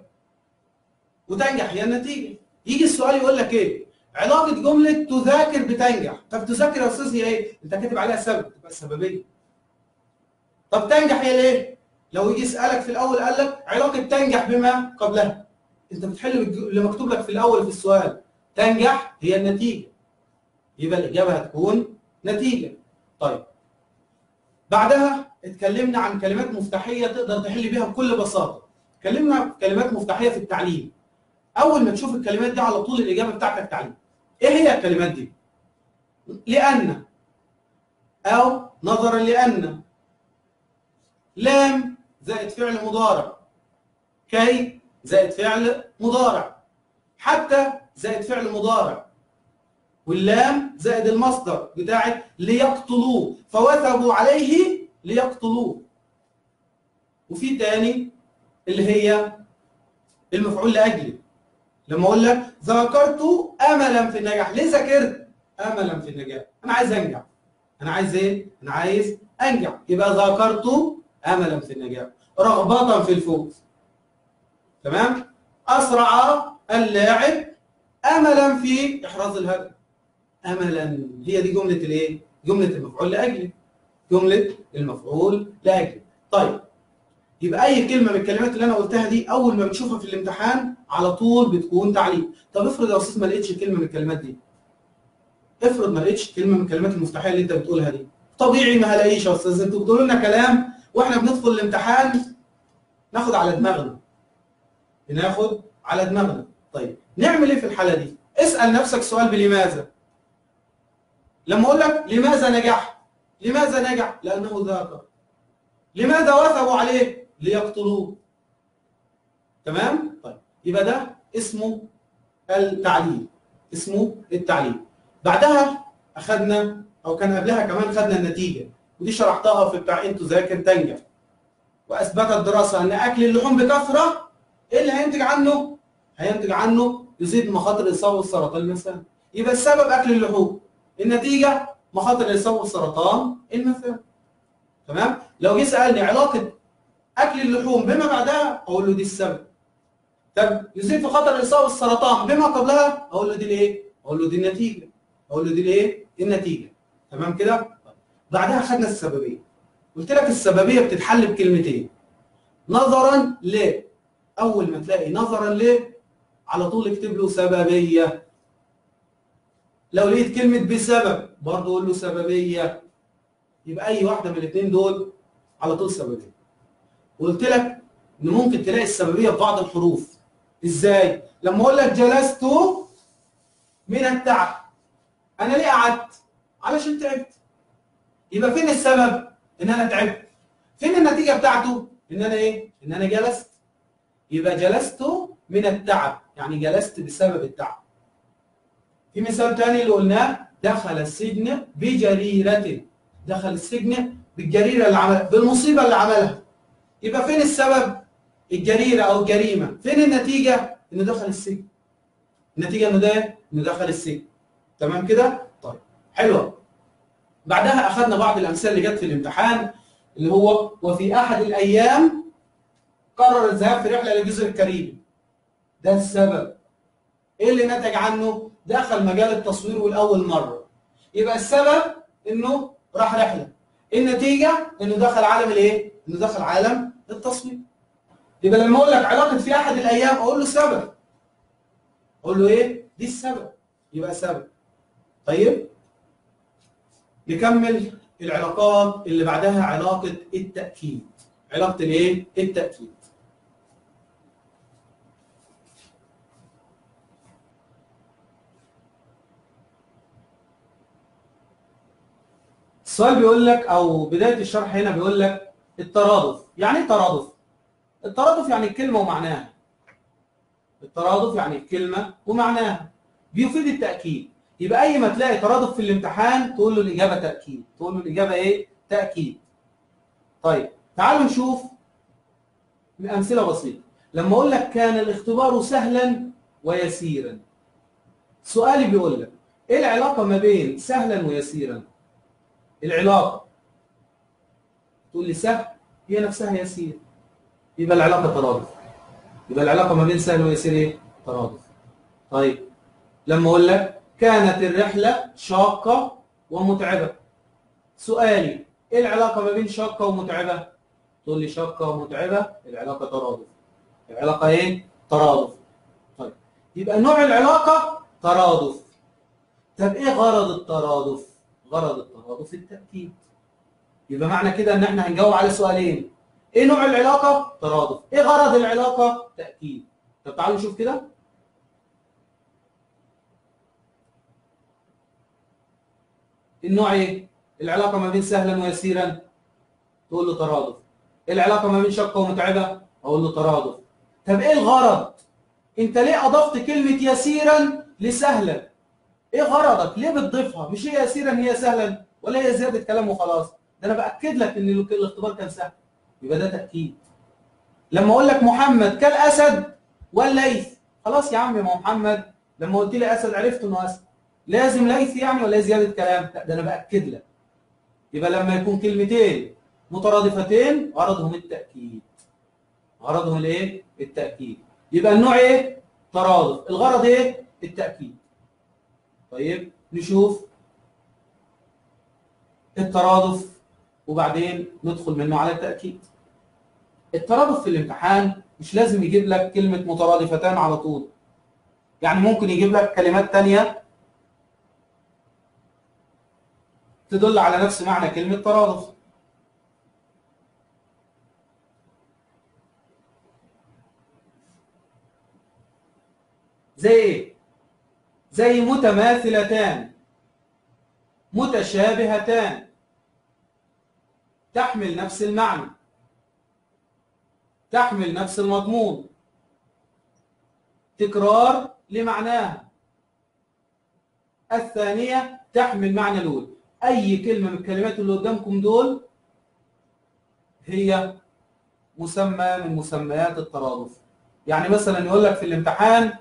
وتنجح هي النتيجة. يجي السؤال يقول لك إيه؟ علاقة جملة تذاكر بتنجح. طب تذاكر يا أستاذ هي إيه؟ أنت كاتب عليها سبب. تبقى السببية. طب تنجح هي ليه؟ لو يجي يسألك في الأول قال لك علاقة تنجح بما قبلها. أنت بتحل اللي مكتوب لك في الأول في السؤال. تنجح هي النتيجة. يبقى الإجابة هتكون نتيجة. طيب. بعدها اتكلمنا عن كلمات مفتاحية تقدر تحل بيها بكل بساطة. اتكلمنا في كلمات مفتاحية في التعليم. أول ما تشوف الكلمات دي على طول الإجابة بتاعتك تعليم. إيه هي الكلمات دي؟ لأن. أو نظرا لأن. لام زائد فعل مضارع. كي زائد فعل مضارع. حتى زائد فعل مضارع. واللام زائد المصدر بتاعت ليقتلوه فوثبوا عليه ليقتلوه. وفي تاني اللي هي المفعول لأجله. لما أقول لك ذكرت أملا في النجاح ليه ذاكرت أملا في النجاح؟ أنا عايز أنجح. أنا عايز إيه؟ أنا عايز أنجح. يبقى ذكرت أملا في النجاح. رغبة في الفوز. تمام؟ أسرع اللاعب أملا في إحراز الهدف. املا. هي دي جملة الإيه؟ جملة المفعول لاجله جملة المفعول لاجله طيب. يبقى أي كلمة من الكلمات اللي أنا قلتها دي أول ما بتشوفها في الامتحان على طول بتكون تعليم طب افرض يا أستاذ ما لقيتش كلمة من الكلمات دي. افرض ما لقيتش كلمة من الكلمات المفتاحية اللي أنت بتقولها دي. طبيعي ما هلاقيش يا أستاذ. أنتوا بتقولوا لنا كلام وإحنا بندخل الامتحان ناخد على دماغنا. بناخد على دماغنا. طيب. نعمل إيه في الحالة دي؟ اسأل نفسك سؤال بلماذا؟ لما أقول لك لماذا نجح؟ لماذا نجح؟ لأنه ذاكر لماذا وثبوا عليه؟ ليقتلوه. تمام؟ طيب. يبقى ده اسمه التعليل. اسمه التعليل. بعدها أخذنا أو كان قبلها كمان خدنا النتيجة. ودي شرحتها في بتاع أنتوا ذاكر تنجح وأثبتت الدراسه إن أكل اللحوم بكثرة إيه اللي هينتج عنه؟ هينتج عنه يزيد مخاطر الاصابه بالسرطان المثاني يبقى السبب أكل اللحوم. النتيجة مخاطر الاصابه بالسرطان المثاني تمام؟ لو جه سألني علاقة أكل اللحوم بما بعدها أقول له دي السبب. طب يزيد في خطر الاصابه بالسرطان بما قبلها أقول له دي الايه أقول له دي النتيجة. أقول له دي الايه النتيجة. تمام كده؟ بعدها خدنا السببية. قلت لك السببية بتتحل بكلمتين. نظرا ل أول ما تلاقي نظرا ل على طول اكتب له سببية. لو لقيت كلمة بسبب برضه قول له سببية. يبقى أي واحدة من الاثنين دول على طول سببية. وقلت لك إن ممكن تلاقي السببية في بعض الحروف. إزاي؟ لما أقول لك جلست من التعب. أنا ليه قعدت؟ علشان تعبت. يبقى فين السبب؟ إن أنا تعبت. فين النتيجة بتاعته؟ إن أنا إيه؟ إن أنا جلست. يبقى جلست من التعب. يعني جلست بسبب التعب. في مثال تاني اللي قلناه دخل السجن بجريرة دخل السجن بالجريرة اللي عملها بالمصيبة اللي عملها. يبقى فين السبب؟ الجريرة أو الجريمة. فين النتيجة؟ إنه دخل السجن. النتيجة إنه ده إنه دخل السجن. تمام كده؟ طيب حلوة بعدها أخذنا بعض الأمثلة اللي جت في الامتحان اللي هو وفي أحد الأيام قرر الذهاب في رحلة للجزر الكاريبي. ده السبب. إيه اللي نتج عنه؟ دخل مجال التصوير والأول مرة. يبقى السبب إنه راح رحلة. النتيجة؟ إنه دخل عالم الإيه؟ إنه دخل عالم التصوير. يبقى لما أقول لك علاقة في أحد الأيام أقول له سبب. أقول له إيه؟ دي السبب. يبقى سبب. طيب؟ نكمل العلاقات اللي بعدها علاقة التأكيد. علاقة الإيه؟ التأكيد. السؤال بيقول لك أو بداية الشرح هنا بيقول لك الترادف. يعني إيه ترادف؟ الترادف يعني الكلمة ومعناها. الترادف يعني الكلمة ومعناها. بيفيد التأكيد. يبقى أي ما تلاقي ترادف في الامتحان تقول له الإجابة تأكيد. تقول له الإجابة إيه؟ تأكيد. طيب تعالوا نشوف أمثلة بسيطة. لما أقول لك كان الاختبار سهلا ويسيرا. سؤالي بيقول لك إيه العلاقة ما بين سهلا ويسيرا؟ العلاقة تقول لي سهل هي نفسها يسير يبقى العلاقة ترادف يبقى العلاقة ما بين سهل ويسير إيه؟ ترادف طيب لما أقول لك كانت الرحلة شاقة ومتعبة سؤالي إيه العلاقة ما بين شاقة ومتعبة؟ تقول لي شاقة ومتعبة العلاقة ترادف العلاقة إيه؟ ترادف طيب يبقى نوع العلاقة ترادف طب إيه غرض الترادف؟ غرض الترادف التأكيد يبقى معنى كده إن إحنا هنجاوب على سؤالين إيه نوع العلاقة؟ ترادف إيه غرض العلاقة؟ تأكيد طب تعالوا نشوف كده النوع إيه؟ العلاقة ما بين سهلا ويسيرا تقول له ترادف العلاقة ما بين شقة ومتعبة أقول له ترادف طب إيه الغرض؟ أنت ليه أضفت كلمة يسيرا لسهلا؟ إيه غرضك؟ ليه بتضيفها؟ مش هي يسيرا هي سهلا ولا هي زيادة كلام وخلاص؟ ده أنا بأكد لك إن الاختبار كان سهل. يبقى ده تأكيد. لما أقول لك محمد كالاسد والليث خلاص يا عم يا محمد لما قلت لي أسد عرفت إنه أسد. لازم ليث يعني ولا زيادة كلام؟ لا ده أنا بأكد لك. يبقى لما يكون كلمتين مترادفتين غرضهم التأكيد. غرضهم الإيه؟ التأكيد. يبقى النوع إيه؟ ترادف. الغرض إيه؟ التأكيد. طيب نشوف الترادف وبعدين ندخل منه على التأكيد. الترادف في الامتحان مش لازم يجيب لك كلمة مترادفتان على طول. يعني ممكن يجيب لك كلمات تانية تدل على نفس معنى كلمة ترادف. زي إيه؟ زي متماثلتان. متشابهتان. تحمل نفس المعنى. تحمل نفس المضمون. تكرار لمعناها. الثانية تحمل معنى الأولى أي كلمة من الكلمات اللي قدامكم دول هي مسمى من مسميات الترادف. يعني مثلا يقول لك في الامتحان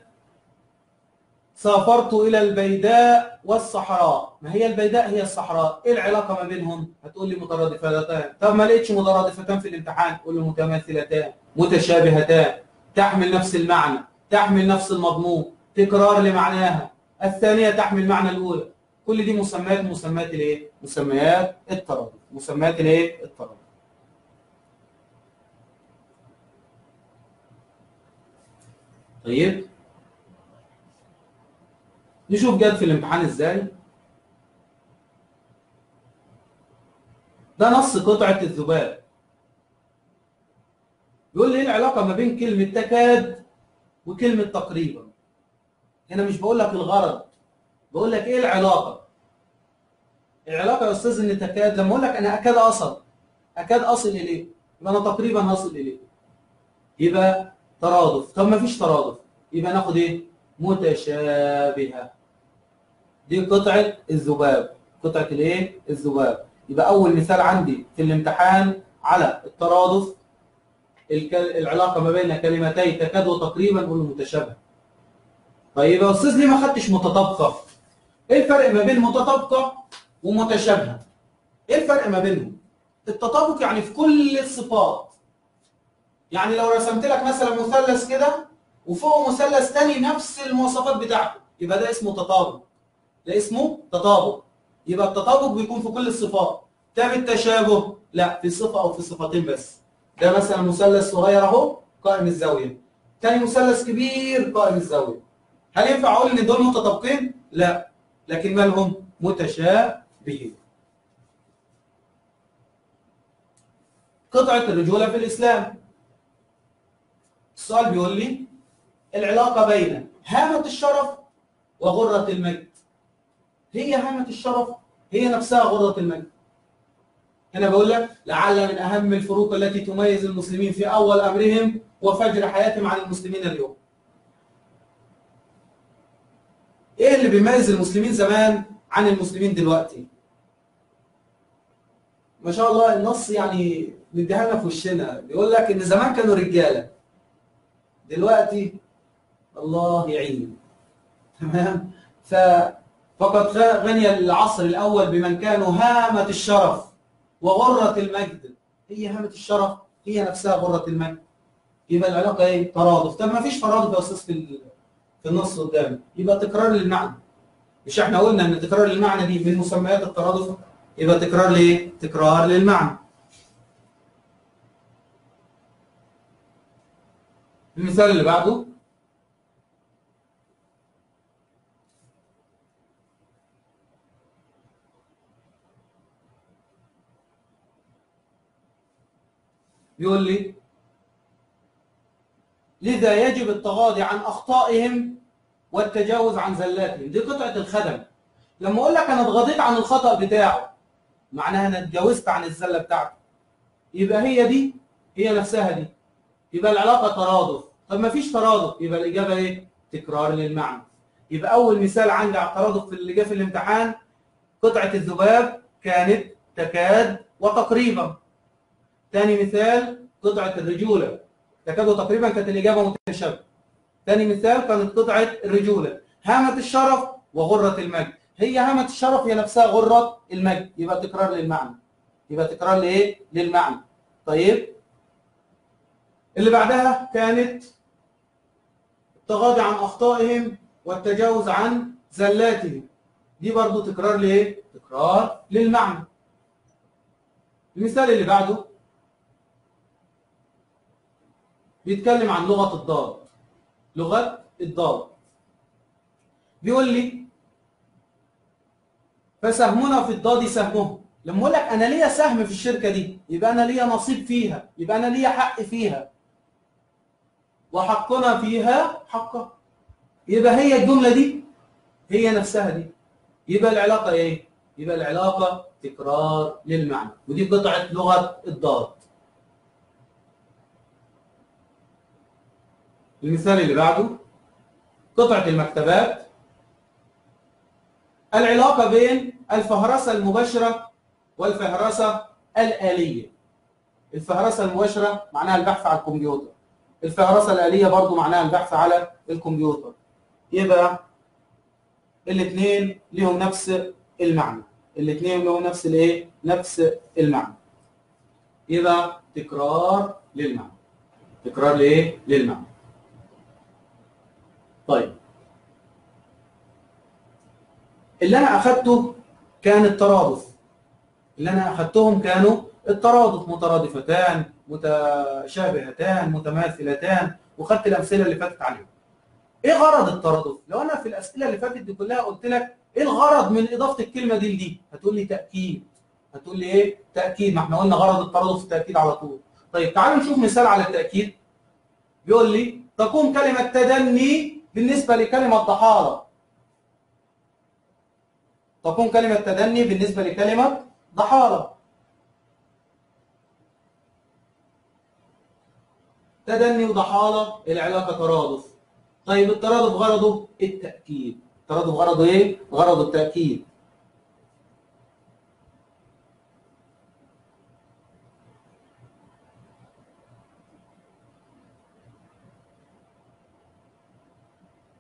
سافرت إلى البيداء والصحراء. ما هي البيداء؟ هي الصحراء. إيه العلاقة ما بينهم؟ هتقول لي مترادفتان. طب ما لقيتش مترادفتان في الامتحان. قول لي متماثلتان متشابهتان. تحمل نفس المعنى تحمل نفس المضمون. تكرار لمعناها. الثانية تحمل معنى الأولى. كل دي مسميات مسميات الإيه؟ مسميات الترادف. مسميات الإيه؟ الترادف. طيب؟ نشوف جت في الامتحان إزاي. ده نص قطعة الذباب. العلاقة ما بين كلمة تكاد وكلمة تقريبا؟ هنا مش بقول لك الغرض بقول لك إيه العلاقة؟ العلاقة يا أستاذ إن تكاد لما أقول لك أنا أكاد أصل أكاد أصل إليه يبقى أنا تقريبا هصل إليه. يبقى ترادف. طب ما فيش ترادف. يبقى ناخد إيه؟ متشابهة. دي قطعة الذباب. قطعة الايه؟ الذباب. يبقى أول مثال عندي في الامتحان على الترادف العلاقة ما بين كلمتي تكاد وتقريبا نقول متشابهة. طيب يا أستاذ ليه ما خدتش متطابقة؟ إيه الفرق ما بين متطابقة ومتشابهة؟ إيه الفرق ما بينهم؟ التطابق يعني في كل الصفات. يعني لو رسمت لك مثلا مثلث كده وفوقه مثلث تاني نفس المواصفات بتاعته يبقى ده اسمه تطابق. ده اسمه تطابق. يبقى التطابق بيكون في كل الصفات. طب التشابه لا في صفة أو في صفتين بس. ده مثلا مثلث صغير أهو قائم الزاوية. تاني مثلث كبير قائم الزاوية. هل ينفع أقول إن دول متطابقين؟ لا. لكن مالهم متشابهين. قطعة الرجولة في الإسلام. السؤال بيقول لي العلاقة بين هامة الشرف وغرة المجد. هي هامة الشرف هي نفسها غرة المجد هنا بقول لك لعل من أهم الفروق التي تميز المسلمين في أول أمرهم وفجر حياتهم عن المسلمين اليوم. إيه اللي بيميز المسلمين زمان عن المسلمين دلوقتي؟ ما شاء الله النص يعني مديها لنا في وشنا بيقول لك إن زمان كانوا رجالة دلوقتي الله يعين تمام فقد غني العصر الأول بمن كانوا هامة الشرف وغرة المجد. هي هامة الشرف هي نفسها غرة المجد. يبقى العلاقة إيه؟ ترادف. طب ما فيش ترادف يا أستاذ في في النص قدامي يبقى تكرار للمعنى. مش إحنا قلنا إن تكرار المعنى دي من مسميات الترادف؟ يبقى تكرار لإيه؟ تكرار للمعنى. المثال اللي بعده. بيقول لي لذا يجب التغاضي عن أخطائهم والتجاوز عن زلاتهم. دي قطعة الخدم. لما أقول لك أنا اتغاضيت عن الخطأ بتاعه معناها أنا اتجاوزت عن الزلة بتاعته. يبقى هي دي هي نفسها دي. يبقى العلاقة ترادف. طب ما فيش ترادف. يبقى الإجابة إيه؟ تكرار للمعنى. يبقى أول مثال عندي على الترادف في اللي جه في الامتحان قطعة الذباب كانت تكاد وتقريبا. ثاني مثال قطعة الرجولة. تكاد تقريبا كانت الإجابة متشابهة. ثاني مثال كانت قطعة الرجولة. هامة الشرف وغرة المجد. هي هامة الشرف هي نفسها غرة المجد. يبقى تكرار للمعنى. يبقى تكرار لإيه؟ للمعنى. طيب. اللي بعدها كانت التغاضي عن أخطائهم والتجاوز عن زلاتهم. دي برضو تكرار لإيه؟ تكرار للمعنى. المثال اللي بعده بيتكلم عن لغة الضاد. لغة الضاد. بيقول لي فسهمنا في الضاد سهمهم. لما أقول لك أنا ليا سهم في الشركة دي يبقى أنا ليا نصيب فيها يبقى أنا ليا حق فيها. وحقنا فيها حقه يبقى هي الجملة دي هي نفسها دي. يبقى العلاقة إيه؟ يبقى العلاقة تكرار للمعنى. ودي قطعه لغة الضاد. المثال اللي بعده. قطعة المكتبات. العلاقة بين الفهرسة المباشرة والفهرسة الآلية. الفهرسة المباشرة معناها البحث على الكمبيوتر. الفهرسة الآلية برضو معناها البحث على الكمبيوتر. يبقى الاثنين لهم نفس المعنى. الاثنين لهم نفس الإيه؟ نفس المعنى. يبقى تكرار للمعنى. تكرار لإيه؟ للمعنى. طيب. اللي أنا اخذته كان الترادف. اللي أنا اخذتهم كانوا الترادف مترادفتان متشابهتان متماثلتان وخدت الأمثلة اللي فاتت عليهم. إيه غرض الترادف؟ لو أنا في الأسئلة اللي فاتت دي كلها قلت لك إيه الغرض من إضافة الكلمة دي لدي؟ هتقول لي تأكيد. هتقول لي إيه؟ تأكيد. ما إحنا قلنا غرض الترادف التأكيد على طول. طيب تعالوا نشوف مثال على التأكيد. بيقول لي تكون كلمة تدني بالنسبة لكلمة ضحالة تكون كلمة تدني بالنسبة لكلمة ضحالة تدني وضحالة العلاقة ترادف. طيب الترادف غرضه التأكيد. الترادف غرضه إيه؟ غرضه التأكيد.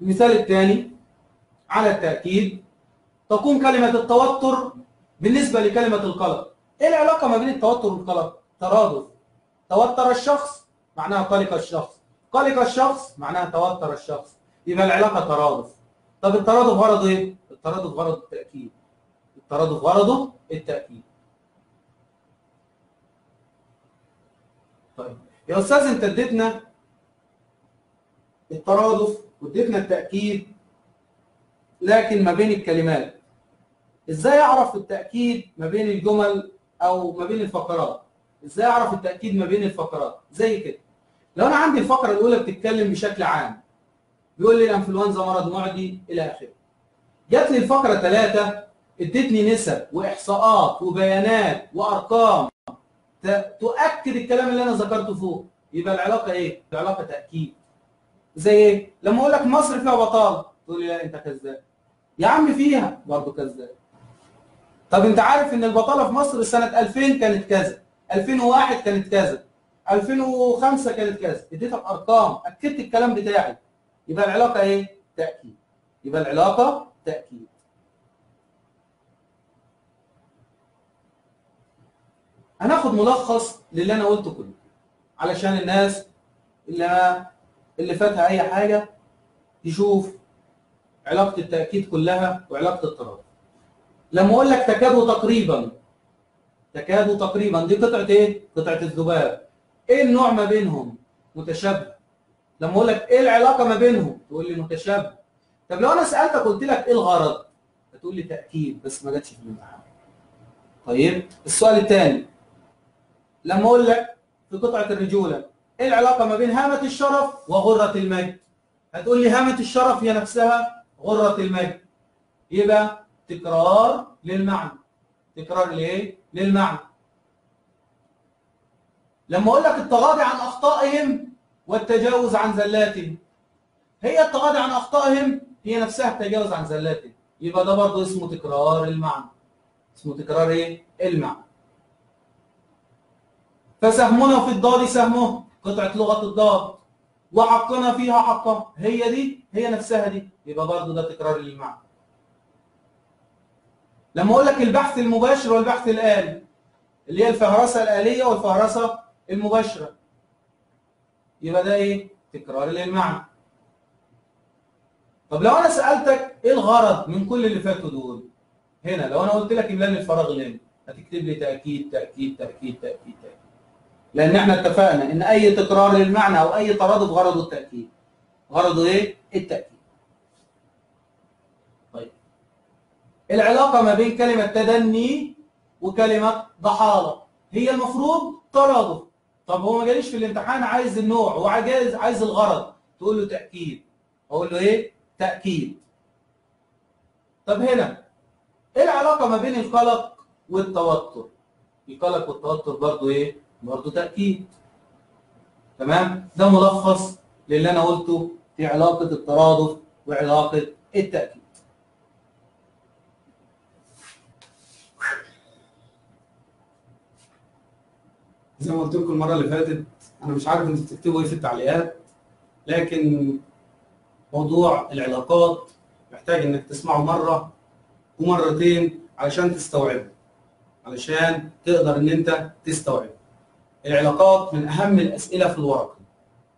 المثال الثاني على التأكيد تكون كلمة التوتر بالنسبة لكلمة القلق. إيه العلاقة ما بين التوتر والقلق؟ ترادف. توتر الشخص معناها قلق الشخص. قلق الشخص معناها توتر الشخص. يبقى العلاقة ترادف. طب الترادف غرضه إيه؟ الترادف غرضه التأكيد. الترادف غرضه التأكيد. طيب يا أستاذ أنت اديتنا الترادف واديتنا التأكيد لكن ما بين الكلمات. إزاي أعرف التأكيد ما بين الجمل أو ما بين الفقرات؟ إزاي أعرف التأكيد ما بين الفقرات؟ زي كده. لو أنا عندي الفقرة الأولى بتتكلم بشكل عام بيقول لي الإنفلونزا مرض معدي إلى آخره. جات لي الفقرة ثلاثة ادتني نسب وإحصاءات وبيانات وأرقام تؤكد الكلام اللي أنا ذكرته فوق. يبقى العلاقة إيه؟ العلاقة تأكيد. زي إيه؟ لما أقول لك مصر فيها بطاله تقول لي لا انت كذاب. يا عم فيها برضه كذاب. طب انت عارف ان البطالة في مصر سنة 2000 كانت كذا 2001 كانت كذا 2005 كانت كذا. اديتك أرقام أكدت الكلام بتاعي. يبقى العلاقة إيه؟ تأكيد. يبقى العلاقة تأكيد. هناخد ملخص للي أنا قلته كله علشان الناس اللي اللي فاتها أي حاجة يشوف علاقة التأكيد كلها وعلاقة الترابط. لما أقول لك تكاد تقريبا تكاد تقريبا دي قطعة إيه؟ قطعة الذباب. إيه النوع ما بينهم؟ متشابه. لما أقول لك إيه العلاقة ما بينهم؟ تقول لي متشابه. طب لو أنا سألتك قلت لك إيه الغرض؟ هتقول لي تأكيد بس ما جاتش في الامتحان طيب السؤال الثاني لما أقول لك في قطعة الرجولة إيه العلاقة ما بين هامة الشرف وغرة المجد؟ هتقول لي هامة الشرف هي نفسها غرة المجد. يبقى تكرار للمعنى. تكرار لايه للمعنى. لما أقول لك التغاضي عن أخطائهم والتجاوز عن زلاتهم. هي التغاضي عن أخطائهم هي نفسها التجاوز عن زلاتهم. يبقى ده برضه اسمه تكرار المعنى. اسمه تكرار إيه؟ المعنى. فسهمنا في الضاد سهمه. قطعه لغة الضاد. وحقنا فيها حقا. هي دي هي نفسها دي. يبقى برضه ده تكرار للمعنى. لما أقول لك البحث المباشر والبحث الآلي اللي هي الفهرسة الآلية والفهرسة المباشرة. يبقى ده إيه؟ تكرار للمعنى. طب لو أنا سألتك إيه الغرض من كل اللي فاتوا دول؟ هنا لو أنا قلت لك املا لي الفراغ هنا هتكتب لي تأكيد تأكيد تأكيد تأكيد تأكيد. لأن إحنا اتفقنا إن أي تكرار للمعنى أو أي ترادف غرضه التأكيد. غرضه إيه؟ التأكيد. طيب. العلاقة ما بين كلمة تدني وكلمة ضحالة هي المفروض ترادف. طب هو ما جاليش في الامتحان عايز النوع هو عايز عايز الغرض تقول له تأكيد. أقول له إيه؟ تأكيد. طب هنا إيه العلاقة ما بين القلق والتوتر؟ القلق والتوتر برضه إيه؟ برضه تأكيد. تمام؟ ده ملخص للي أنا قلته في علاقة الترادف وعلاقة التأكيد. زي ما قلت لكم المرة اللي فاتت أنا مش عارف أنتوا بتكتبوا إيه في التعليقات لكن موضوع العلاقات محتاج إنك تسمعه مرة ومرتين علشان تستوعبه علشان تقدر إن أنت تستوعبه. العلاقات من أهم الأسئلة في الورقي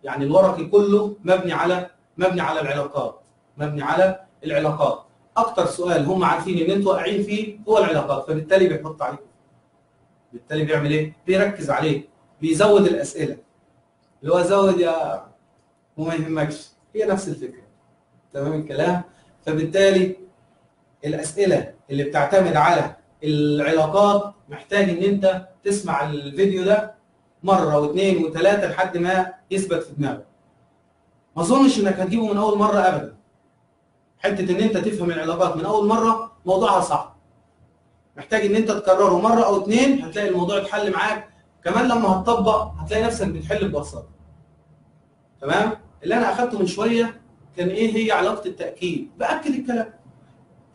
يعني الورقي كله مبني على مبني على العلاقات مبني على العلاقات. أكتر سؤال هم عارفين إن أنتوا واقعين فيه هو العلاقات فبالتالي بيحط عليكم بالتالي بيعمل إيه؟ بيركز عليه بيزود الأسئلة. اللي هو زود يا وما يهمكش. هي نفس الفكرة. تمام الكلام؟ فبالتالي الأسئلة اللي بتعتمد على العلاقات محتاج إن أنت تسمع الفيديو ده مرة واثنين وثلاثة لحد ما يثبت في دماغك ما أظنش إنك هتجيبه من أول مرة ابدا. حتة إن أنت تفهم العلاقات من أول مرة موضوعها صعب. محتاج إن أنت تكرره مرة أو اتنين هتلاقي الموضوع اتحل معاك. كمان لما هتطبق هتلاقي نفسك بتحل ببساطة. تمام؟ اللي أنا أخدته من شوية كان إيه هي علاقة التأكيد؟ بأكد الكلام.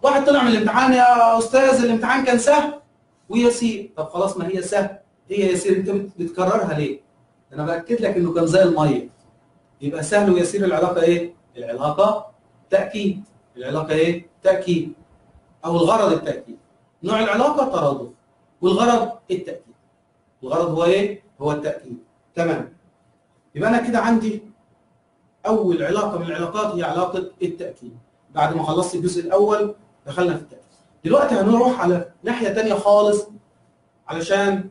واحد طلع من الامتحان يا أستاذ الامتحان كان سهل. ويسير طب خلاص ما هي سهل. هي يسير انت بتكررها ليه؟ أنا بأكد لك إنه كان زي المية. يبقى سهل ويسير العلاقة إيه؟ العلاقة تأكيد. العلاقة إيه؟ تأكيد. أو الغرض التأكيد. نوع العلاقة ترادف. والغرض التأكيد. الغرض هو إيه؟ هو التأكيد. تمام. يبقى أنا كده عندي أول علاقة من العلاقات هي علاقة التأكيد. بعد ما خلصت الجزء الأول دخلنا في التأكيد. دلوقتي هنروح على ناحية ثانية خالص علشان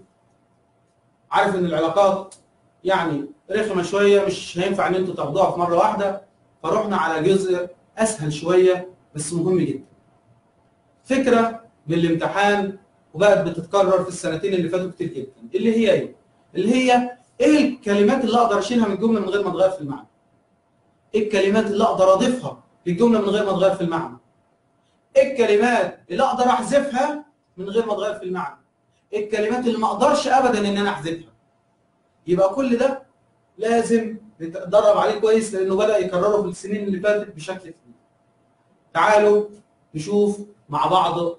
عارف إن العلاقات يعني رخمة شوية مش هينفع إن أنتوا تاخدوها في مرة واحدة. فرحنا على جزء أسهل شوية بس مهم جدا. فكرة من الامتحان وبقت بتتكرر في السنتين اللي فاتوا كتير جدا. اللي هي إيه؟ اللي هي إيه الكلمات اللي أقدر أشيلها من الجملة من غير ما اتغير في المعنى؟ إيه الكلمات اللي أقدر أضيفها للجمله من غير ما اتغير في المعنى؟ إيه الكلمات اللي أقدر أحذفها من غير ما اتغير في المعنى؟ الكلمات اللي ما أقدرش ابدا ان أنا احذفها. يبقى كل ده لازم نتدرب عليه كويس لأنه بدأ يكرره في السنين اللي فاتت بشكل كبير. تعالوا نشوف مع بعض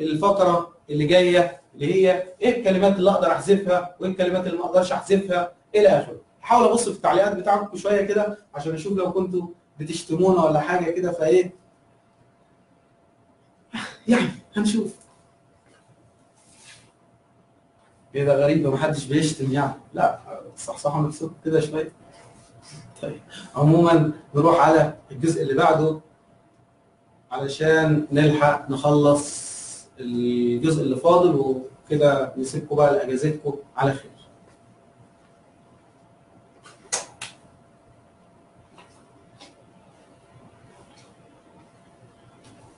الفقرة اللي جاية اللي هي إيه الكلمات اللي أقدر أحذفها وإيه الكلمات اللي ما أقدرش أحذفها إلى آخره. احاول أبص في التعليقات بتاعتكم شوية كده عشان أشوف لو كنتوا بتشتمونا ولا حاجة كده فإيه؟ يعني هنشوف. إيه ده غريب ما حدش بيشتم يعني. لا صحصحوا نفسكم كده شوية. طيب عموما نروح على الجزء اللي بعده علشان نلحق نخلص الجزء اللي فاضل وكده نسيبكم بقى لأجازتكم على خير.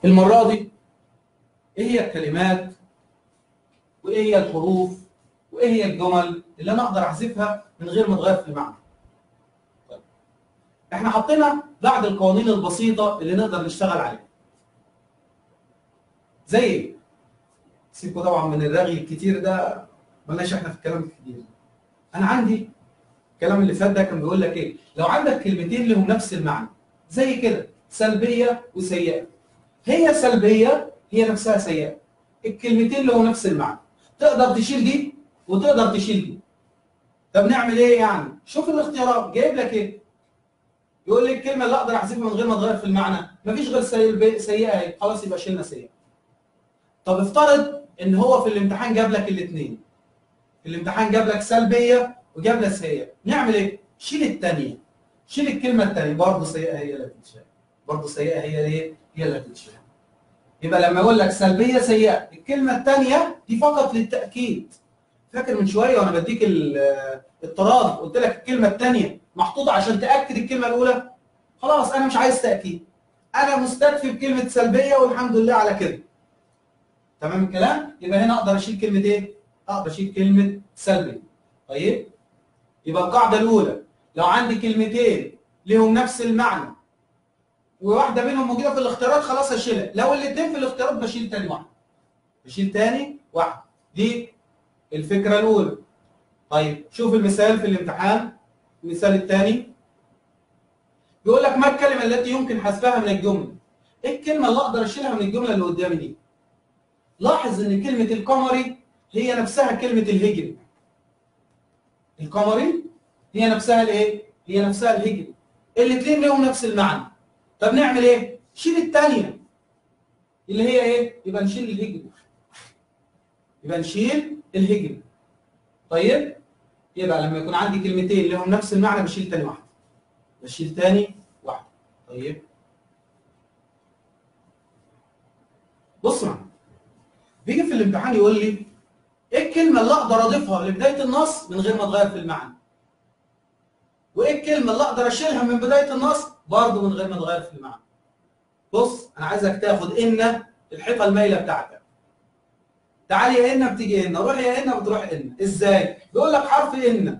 المرة دي إيه هي الكلمات وإيه هي الحروف وإيه هي الجمل اللي أنا أقدر أحذفها من غير ما اتغير في المعنى؟ طيب. إحنا حطينا بعض القوانين البسيطة اللي نقدر نشتغل عليها. زي إيه؟ سيبكوا طبعا من الرغي الكتير ده مالناش إحنا في الكلام الكتير. أنا عندي الكلام اللي فات ده كان بيقول لك إيه؟ لو عندك كلمتين لهم نفس المعنى زي كده سلبية وسيئة. هي سلبية هي نفسها سيئة. الكلمتين لهم نفس المعنى. تقدر تشيل دي؟ وتقدر تشيل دي طب نعمل إيه يعني؟ شوف الاختيارات جايب لك إيه؟ يقول لي الكلمة اللي أقدر أحذفها من غير ما اتغير في المعنى. مفيش غير سيئة اهي خلاص يبقى شيلنا سيئة. طب افترض إن هو في الامتحان جاب لك الاثنين الامتحان جاب لك سلبية وجاب لك سيئة. نعمل إيه؟ شيل الثانية شيل الكلمة الثانية برضه سيئة هي اللي هتتشال برضه سيئة هي إيه؟ هي اللي هتتشال يبقى لما يقول لك سلبية سيئة الكلمة الثانية دي فقط للتأكيد. فاكر من شوية وأنا بديك الطراد قلت لك الكلمة الثانية محطوطة عشان تأكد الكلمة الأولى؟ خلاص أنا مش عايز تأكيد. أنا مستكفي بكلمة سلبية والحمد لله على كده. تمام الكلام؟ يبقى هنا أقدر أشيل كلمة إيه؟ أقدر أشيل كلمة سلبي. طيب؟ يبقى القاعدة الأولى لو عندي كلمتين لهم نفس المعنى وواحدة منهم موجودة في الاختيارات خلاص اشيلها لو الاثنين في الاختيارات بشيل تاني واحدة. بشيل تاني واحدة. دي الفكرة الاولى طيب شوف المثال في الامتحان. المثال الثاني. بيقول لك ما الكلمة التي يمكن حذفها من الجملة؟ إيه الكلمة اللي أقدر أشيلها من الجملة اللي قدامي دي؟ لاحظ إن كلمة القمري هي نفسها كلمة الهجري. القمري هي نفسها الإيه؟ هي نفسها الهجري. الاثنين لهم نفس المعنى. طب نعمل إيه؟ شيل الثانية اللي هي إيه؟ يبقى نشيل الهجري. يبقى نشيل الهجري طيب؟ يبقى لما يكون عندي كلمتين لهم نفس المعنى بشيل تاني واحدة. بشيل تاني واحدة. طيب؟ بص معايا. بيجي في الامتحان يقول لي إيه الكلمة اللي أقدر أضيفها لبداية النص من غير ما اتغير في المعنى؟ وإيه الكلمة اللي أقدر أشيلها من بداية النص برضه من غير ما اتغير في المعنى؟ بص أنا عايزك تاخد إن الحيطة المايلة بتاعتك. تعال يا إن بتيجي إن روح يا إن بتروح إن. إزاي؟ بيقول لك حرف إن.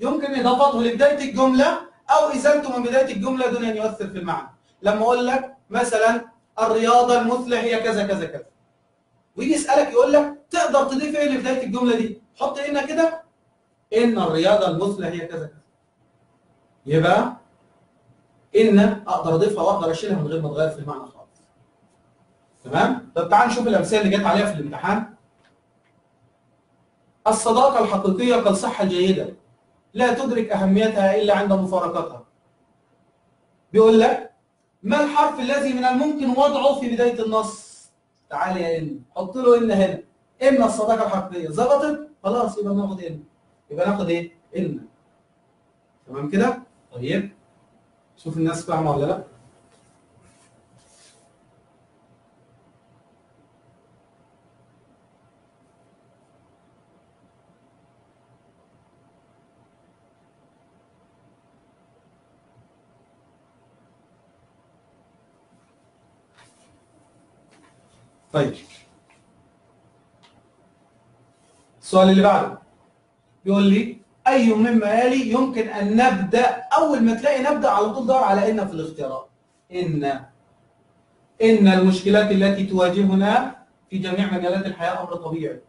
يمكن اضافته لبداية الجملة أو إزالته من بداية الجملة دون أن يؤثر في المعنى. لما أقول لك مثلا الرياضة المثلى هي كذا كذا كذا. ويجي يسألك يقول لك تقدر تضيف إيه لبداية الجملة دي؟ حط هنا كده. إن الرياضة المثلى هي كذا كذا. يبقى إن أقدر أضيفها وأقدر أشيلها من غير ما أتغير في المعنى خالص. تمام؟ طب تعال نشوف الأمثلة اللي جت عليها في الامتحان. الصداقة الحقيقية كالصحه الجيده لا تدرك أهميتها إلا عند مفارقتها. بيقول لك ما الحرف الذي من الممكن وضعه في بداية النص؟ تعال يا إن حط له إن هنا. إن الصداقة الحقيقية. ظبطت؟ خلاص يبقى ناخد إن. يبقى ناخد إيه؟ إن. تمام كده؟ طيب. شوف الناس فاهمة ولا لأ؟ طيب. السؤال اللي بعده بيقول لي أي مما يلي يمكن أن نبدأ أول ما تلاقي نبدأ على طول دور على إن في الاختيارات إن. إن المشكلات التي تواجهنا في جميع مجالات الحياة أمر طبيعي.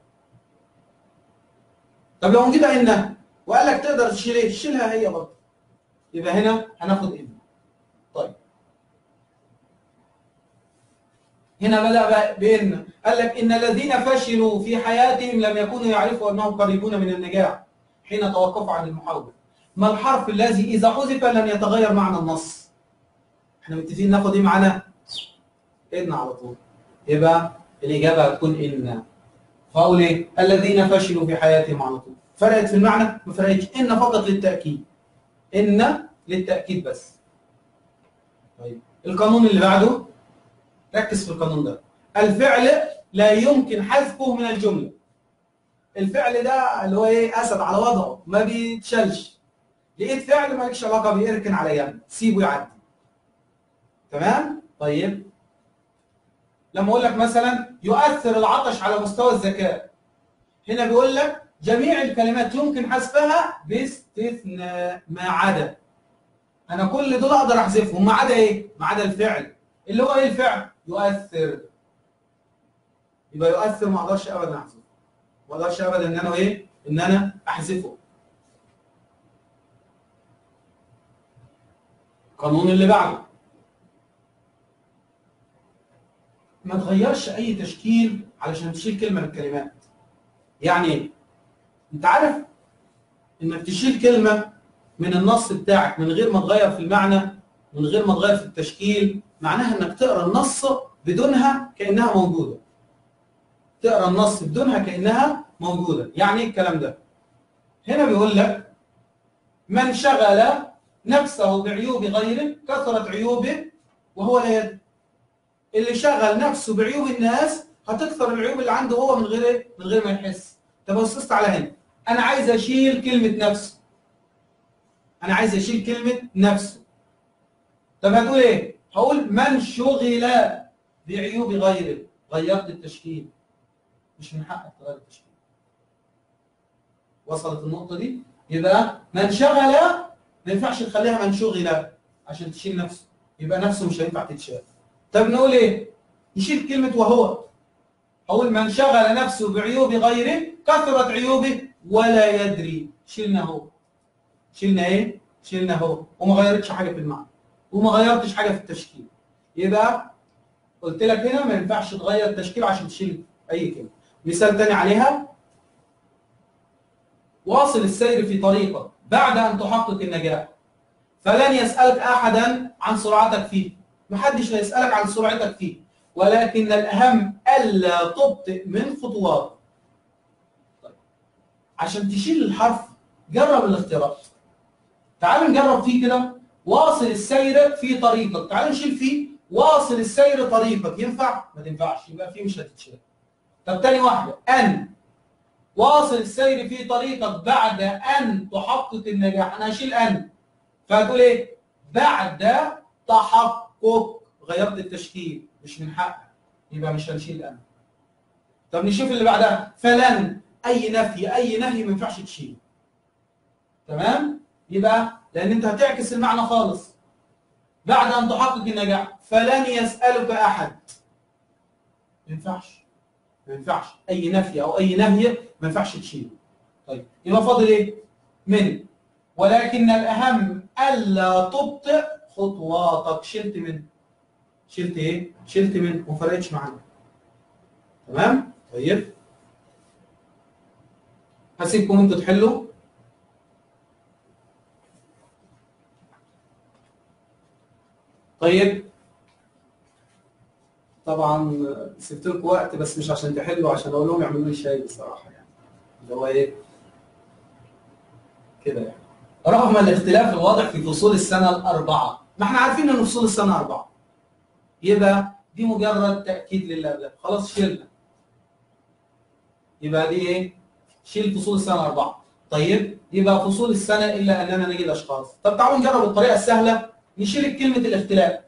طب لو نجيبها إن وقال لك تقدر إيه شيلها هي برضه. يبقى هنا هناخد إن طيب هنا بدأ بإن. قال لك إن الذين فشلوا في حياتهم لم يكونوا يعرفوا أنهم قريبون من النجاح حين توقفوا عن المحاولة ما الحرف الذي إذا حذف لن يتغير معنى النص. إحنا متفقين ناخد إيه معانا؟ إن على طول. يبقى الإجابة هتكون إن. فأقول إيه؟ الذين فشلوا في حياتهم على طول. فرقت في المعنى؟ ما فرقتش. إن فقط للتأكيد. إن للتأكيد بس. طيب. القانون اللي بعده؟ ركز في القانون ده. الفعل لا يمكن حذفه من الجملة. الفعل ده اللي هو إيه؟ أسد على وضعه ما بيتشالش. لقيت فعل مالكش علاقة بيه اركن على جنب سيبه يعدي. تمام؟ طيب. لما أقول لك مثلا يؤثر العطش على مستوى الذكاء. هنا بيقول لك جميع الكلمات يمكن حذفها باستثناء ما عدا. أنا كل دول أقدر أحذفهم ما عدا إيه؟ ما عدا الفعل. اللي هو إيه الفعل؟ يؤثر. يبقى يؤثر ما أقدرش ابدا أحذفه. ما أقدرش ابدا إن أنا إيه؟ إن أنا أحذفه. القانون اللي بعده. ما تغيرش أي تشكيل علشان تشيل كلمة من الكلمات. يعني إيه أنت عارف إنك تشيل كلمة من النص بتاعك من غير ما تغير في المعنى من غير ما تغير في التشكيل معناها إنك تقرأ النص بدونها كأنها موجودة. تقرأ النص بدونها كأنها موجودة. يعني إيه الكلام ده؟ هنا بيقول لك من شغل نفسه بعيوب غيره كثرت عيوبه وهو لا يدري اللي شغل نفسه بعيوب الناس هتكثر العيوب اللي عنده هو من غير إيه؟ من غير ما يحس. طب بص على هنا. أنا عايز أشيل كلمة نفسه. أنا عايز أشيل كلمة نفسه. طب هتقول إيه؟ هقول من شغل بعيوب غيره. غيرت التشكيل. مش من حقك تغير التشكيل. وصلت النقطة دي؟ يبقى من شغل ما ينفعش تخليها من شغل عشان تشيل نفسه. يبقى نفسه مش هينفع تتشال. طب نقول إيه؟ نشيل كلمة وهو. أقول من شغل نفسه بعيوب غيره كثرت عيوبه ولا يدري. شلنا هو. شلنا إيه؟ شلنا هو. وما غيرتش حاجة في المعنى. وما غيرتش حاجة في التشكيل. يبقى قلت لك هنا ما ينفعش تغير التشكيل عشان تشيل أي كلمة. مثال تاني عليها. واصل السير في طريقك بعد أن تحقق النجاح. فلن يسألك احدا عن سرعتك فيه. محدش هيسالك عن سرعتك فيه. ولكن الأهم ألا تبطئ من خطواتك طيب. عشان تشيل الحرف جرب الاختيارات تعال نجرب فيه كده. واصل السير في طريقك. تعال نشيل فيه. واصل السير طريقك. ينفع؟ ما تنفعش. يبقى فيه مش هتتشال طب تاني واحدة. أن. واصل السير في طريقك بعد أن تحقق النجاح. أنا هشيل أن. فهتقول إيه؟ بعد تحقق. غيرت التشكيل. مش من حقك. يبقى مش هنشيل أن. طب نشوف اللي بعدها. فلن. أي نفي. أي نهي ما ينفعش تشيل. تمام؟ يبقى لأن أنت هتعكس المعنى خالص. بعد أن تحقق النجاح فلن يسألك أحد. ما ينفعش. ما ينفعش. أي نفي أو أي نهي ما ينفعش تشيله. طيب يبقى فاضل إيه؟ من ولكن الأهم ألا تبطئ خطواتك. شلت من. شلت إيه؟ شلت من وما فرقتش معانا تمام؟ طيب. هسيبكم أنتوا تحلوا. طيب. طبعا سبت لكم وقت بس مش عشان تحلوا عشان أقول لهم يعملوا لي شاي بصراحة يعني. اللي هو إيه؟ كده يعني. رغم الاختلاف الواضح في فصول السنة الأربعة. ما إحنا عارفين إن فصول السنة أربعة. يبقى دي مجرد تأكيد للي خلاص شلنا يبقى دي إيه؟ شيل فصول السنة اربعه طيب يبقى فصول السنة إلا أننا نجد أشخاص. طب تعالوا نجرب الطريقة السهلة. نشيل كلمة الاختلاف.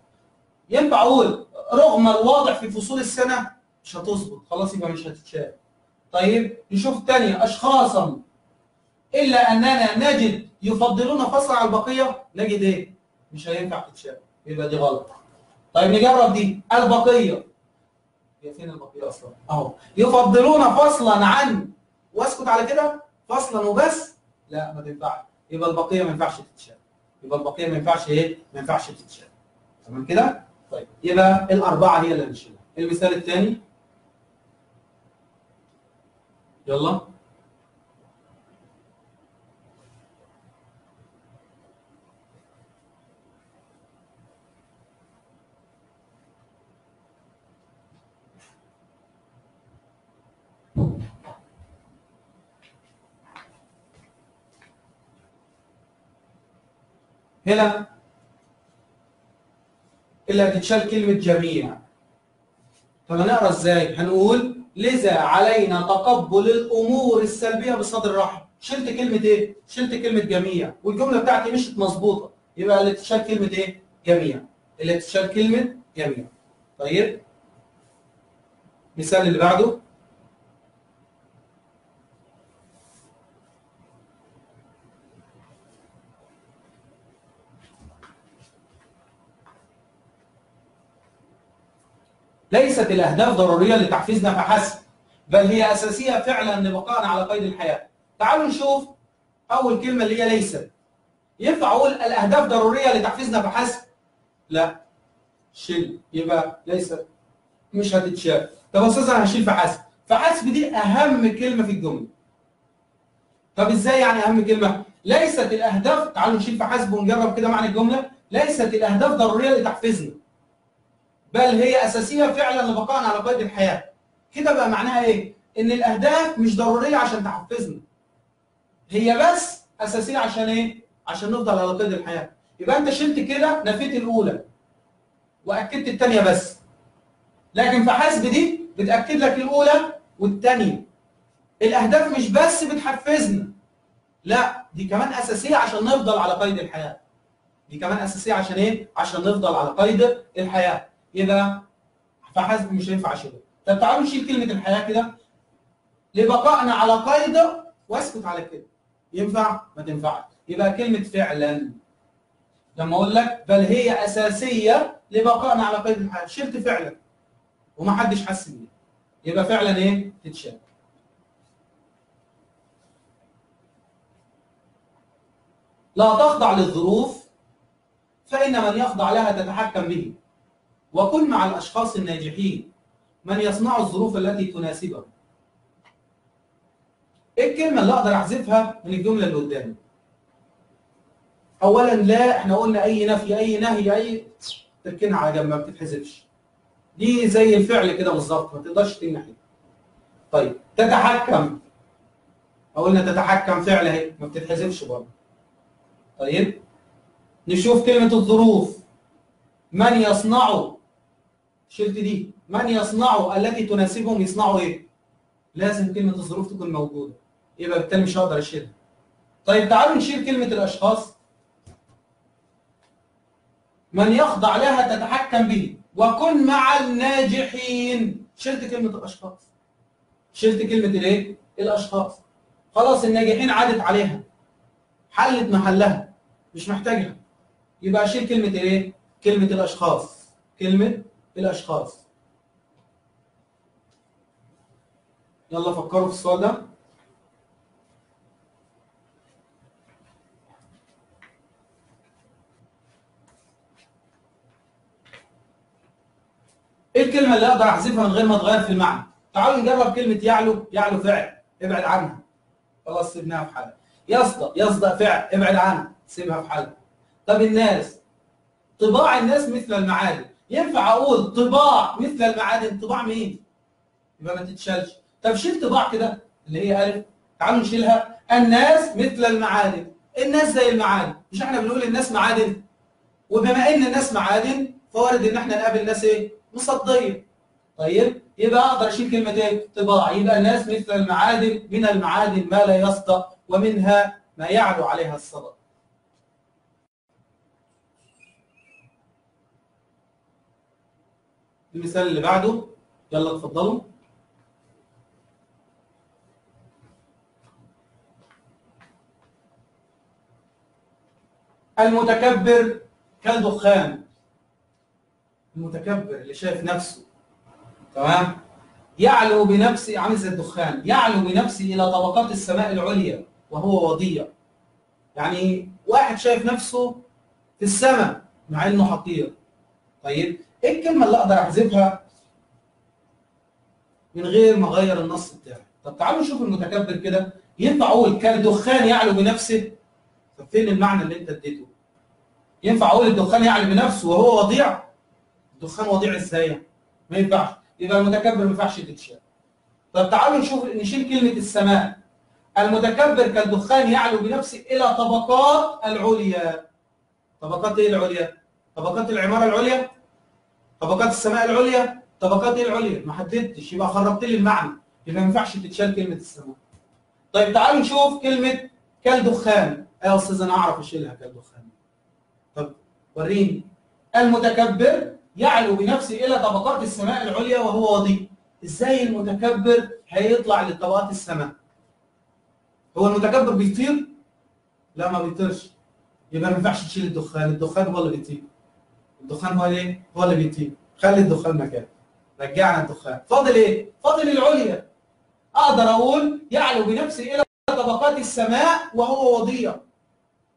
ينفع أقول رغم الواضح في فصول السنة مش هتظبط خلاص يبقى مش هتتشال. طيب نشوف تاني. اشخاصا إلا أننا نجد يفضلون فصل على البقية نجد إيه؟ مش هينفع تتشال. يبقى دي غلط. طيب نجرب دي. البقية. هي فين البقية أصلا؟ أهو. يفضلون فصلا عن واسكت على كده فصلا وبس؟ لا ما تنفعش. يبقى البقية ما ينفعش تتشال. يبقى البقية ما ينفعش إيه؟ ما ينفعش تتشال. تمام كده؟ طيب يبقى الأربعة هي اللي هنشيلها. المثال الثاني. يلا. هنا اللي هتتشال كلمة جميع. طب هنقرا إزاي؟ هنقول لذا علينا تقبل الأمور السلبية بصدر رحب شلت كلمة إيه؟ شلت كلمة جميع. والجملة بتاعتي مشت مظبوطة. يبقى اللي تتشال كلمة إيه؟ جميع. اللي تتشال كلمة جميع. طيب مثال اللي بعده. ليست الأهداف ضرورية لتحفيزنا فحسب بل هي أساسية فعلا لبقائنا على قيد الحياة. تعالوا نشوف أول كلمة اللي هي ليست. ينفع أقول الأهداف ضرورية لتحفيزنا فحسب لا. شيل. يبقى ليس مش هتتشال طب أستاذ أنا هشيل فحسب. فحسب دي أهم كلمة في الجملة. طب إزاي يعني أهم كلمة؟ ليست الأهداف تعالوا نشيل فحسب ونجرب كده معنى الجملة. ليست الأهداف ضرورية لتحفيزنا. بل هي أساسية فعلا لبقائنا على قيد الحياة. كده بقى معناها إيه؟ إن الأهداف مش ضرورية عشان تحفزنا. هي بس أساسية عشان إيه؟ عشان نفضل على قيد الحياة. يبقى أنت شلت كده نفيت الأولى وأكدت الثانية بس. لكن في حسب دي بتأكد لك الأولى والثانيه الأهداف مش بس بتحفزنا. لا دي كمان أساسية عشان نفضل على قيد الحياة. دي كمان أساسية عشان إيه؟ عشان نفضل على قيد الحياة. يبقى فحسب مش هينفع اشيله. طب تعالوا نشيل كلمة الحياة كده. لبقائنا على قيد واسكت على كده. ينفع؟ ما تنفعش. يبقى كلمة فعلا. لما أقول لك بل هي أساسية لبقائنا على قيد الحياة. شلت فعلا. وما حدش حس بيه يبقى فعلا إيه؟ تتشال. لا تخضع للظروف فإن من يخضع لها تتحكم به. وكن مع الأشخاص الناجحين من يصنع الظروف التي تناسبهم إيه الكلمة اللي أقدر أحذفها من الجملة اللي قدامي؟ أولا لا إحنا قلنا أي نفي أي نهي أي تركنها على جنب ما بتتحذفش. دي زي الفعل كده بالظبط ما تقدرش تمنع طيب تتحكم قلنا تتحكم فعل أهي ما بتتحذفش برضه. طيب نشوف كلمة الظروف من يصنع شلت دي. من يصنع التي تناسبهم يصنعوا إيه؟ لازم كلمة الظروف تكون موجودة. يبقى بالتالي مش هقدر اشيلها. طيب تعالوا نشيل كلمة الأشخاص. من يخضع لها تتحكم به. وكن مع الناجحين. شلت كلمة الأشخاص. شلت كلمة الايه؟ الأشخاص. خلاص الناجحين عادت عليها. حلت محلها. مش محتاجها. يبقى اشيل كلمة إيه؟ كلمة الأشخاص. كلمة الاشخاص يلا فكروا في السؤال ده. إيه الكلمة اللي أقدر أحذفها من غير ما أتغير في المعنى؟ تعالوا نجرب كلمة يعلو يعلو فعل. ابعد عنها. خلاص سيبناها في حالها. يصدق يصدق فعل. ابعد عنها. سيبها في حالها. طب الناس؟ طباع الناس مثل المعادن ينفع أقول طباع مثل المعادن طباع مين؟ يبقى ما تتشالش. طب شيل طباع كده اللي هي ألف تعالوا نشيلها. الناس مثل المعادن. الناس زي المعادن. مش إحنا بنقول الناس معادن؟ وبما إن الناس معادن فوارد إن إحنا نقابل ناس إيه؟ مصديه طيب يبقى أقدر أشيل كلمة إيه؟ طباع. يبقى الناس مثل المعادن من المعادن ما لا يصدق ومنها ما يعلو عليها الصدى المثال اللي بعده. يلا اتفضلوا. المتكبر كالدخان. المتكبر اللي شايف نفسه. تمام؟ يعلو بنفسه عامل زي الدخان. يعلو بنفسه إلى طبقات السماء العليا وهو وضيع. يعني واحد شايف نفسه في السماء مع إنه حقير. طيب؟ إيه الكلمة اللي أقدر أحذفها من غير ما أغير النص بتاعي؟ طب تعالوا نشوف المتكبر كده. ينفع أقول كالدخان يعلو بنفسه؟ طب فين المعنى اللي أنت اديته؟ ينفع أقول الدخان يعلو بنفسه وهو وضيع؟ الدخان وضيع إزاي؟ ما ينفعش. يبقى المتكبر ما ينفعش تتشال طب تعالوا نشوف نشيل كلمة السماء. المتكبر كالدخان يعلو بنفسه إلى طبقات العليا. طبقات إيه العليا؟ طبقات العمارة العليا؟ طبقات السماء العليا طبقات إيه العليا. ما حددتش. يبقى خربت لي المعنى. يبقى ما ينفعش تتشال كلمة السماء. طيب تعالوا نشوف كلمة كالدخان. يا أستاذ؟ أنا أعرف اشيلها كالدخان. طب وريني. المتكبر يعلو بنفسه إلى طبقات السماء العليا وهو وضيع إزاي المتكبر هيطلع لطبقات السماء؟ هو المتكبر بيطير؟ لا ما بيطيرش. يبقى ما ينفعش تشيل الدخان. الدخان هو اللي بيطير. الدخان هو إيه هو اللي بيطير. خلي الدخان مكانه. رجعنا الدخان. فاضل إيه؟ فاضل العليا. أقدر أقول يعلو بنفسه إلى طبقات السماء وهو وضيع.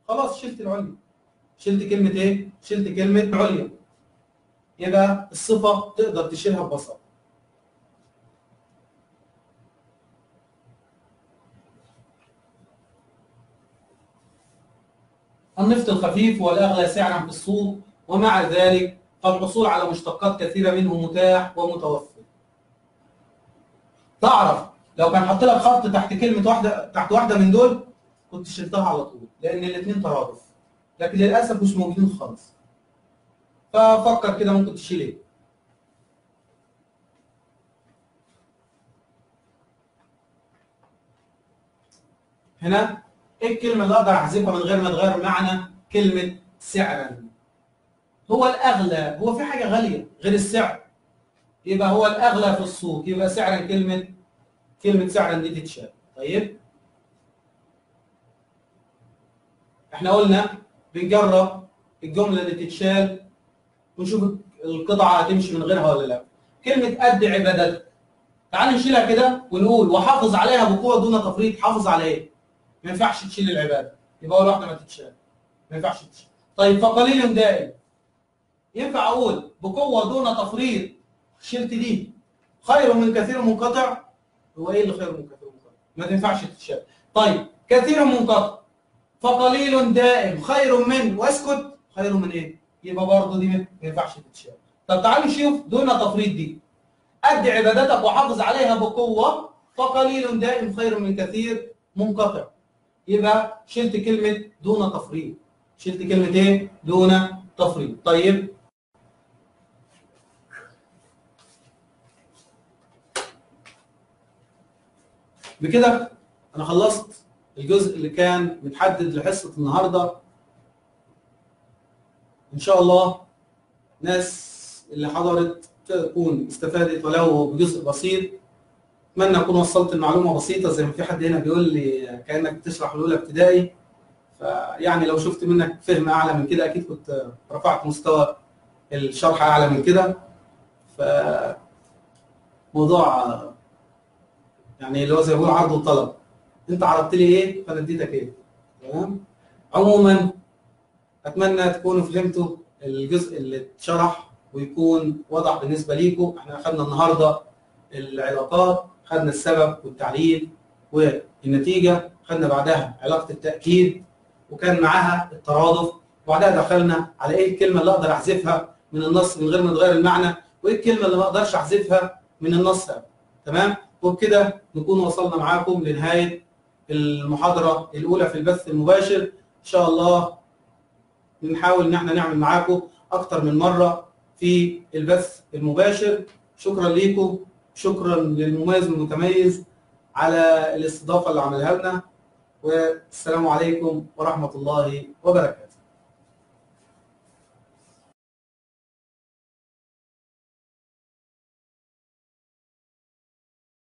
خلاص شلت العليا. شلت كلمة إيه؟ شلت كلمة عليا. يبقى الصفة تقدر تشيلها ببساطة. النفط الخفيف هو الأغلى سعرا في السوق. ومع ذلك فالحصول على مشتقات كثيرة منه متاح ومتوفر. تعرف لو كان حط لك خط تحت كلمة واحدة تحت واحدة من دول كنت شلتها على طول لأن الاثنين ترادف. لكن للأسف مش موجودين خالص. ففكر كده ممكن تشيل إيه؟ هنا إيه الكلمة اللي أقدر أحذفها من غير ما تغير معنى كلمة سعرا؟ هو الأغلى، هو في حاجة غالية غير السعر. يبقى هو الأغلى في السوق، يبقى سعرا كلمة كلمة سعرا دي تتشال. طيب؟ إحنا قلنا بنجرب الجملة اللي تتشال ونشوف القطعة هتمشي من غيرها ولا لا. كلمة قد عبادتك. تعال نشيلها كده ونقول وحافظ عليها بقوة دون تفريط، حافظ على إيه؟ ما ينفعش تشيل العبادة يبقى اول واحدة ما تتشال ما ينفعش تتشال طيب فقليل دائم ينفع أقول بقوة دون تفريط؟ شلت دي. خير من كثير منقطع؟ هو إيه اللي خير من كثير منقطع؟ ما تنفعش تتشال. طيب كثير منقطع. فقليل دائم. خير من واسكت. خير من إيه؟ يبقى برضه دي ما ينفعش تتشال. طب تعالوا نشوف دون تفريط دي. أد عبادتك وحافظ عليها بقوة. فقليل دائم. خير من كثير منقطع. يبقى شلت كلمة دون تفريط. شلت كلمة إيه؟ دون تفريط. طيب بكده أنا خلصت الجزء اللي كان متحدد لحصة النهاردة. إن شاء الله ناس اللي حضرت تكون استفادت ولو بجزء بسيط. أتمنى أكون وصلت المعلومة بسيطة زي ما في حد هنا بيقول لي كأنك بتشرح الأولى ابتدائي. فيعني لو شفت منك فهم أعلى من كده أكيد كنت رفعت مستوى الشرح أعلى من كده. ف موضوع يعني اللي هو زي ما بيقولوا عرض وطلب. انت عرضت لي إيه؟ فانا اديتك إيه. تمام؟ عموما أتمنى تكونوا فهمتوا الجزء اللي اتشرح ويكون واضح بالنسبة ليكم. إحنا اخذنا النهارده العلاقات خدنا السبب والتعليل والنتيجة خدنا بعدها علاقة التأكيد وكان معاها الترادف. وبعدها دخلنا على إيه الكلمة اللي أقدر أحذفها من النص من غير ما تغير المعنى وإيه الكلمة اللي ما أقدرش أحذفها من النص. تمام؟ وبكده نكون وصلنا معاكم لنهاية المحاضرة الأولى في البث المباشر. إن شاء الله نحاول إن إحنا نعمل معاكم أكتر من مرة في البث المباشر. شكرا ليكم. شكرا للمميز والمتميز على الاستضافة اللي عملها لنا. والسلام عليكم ورحمة الله وبركاته.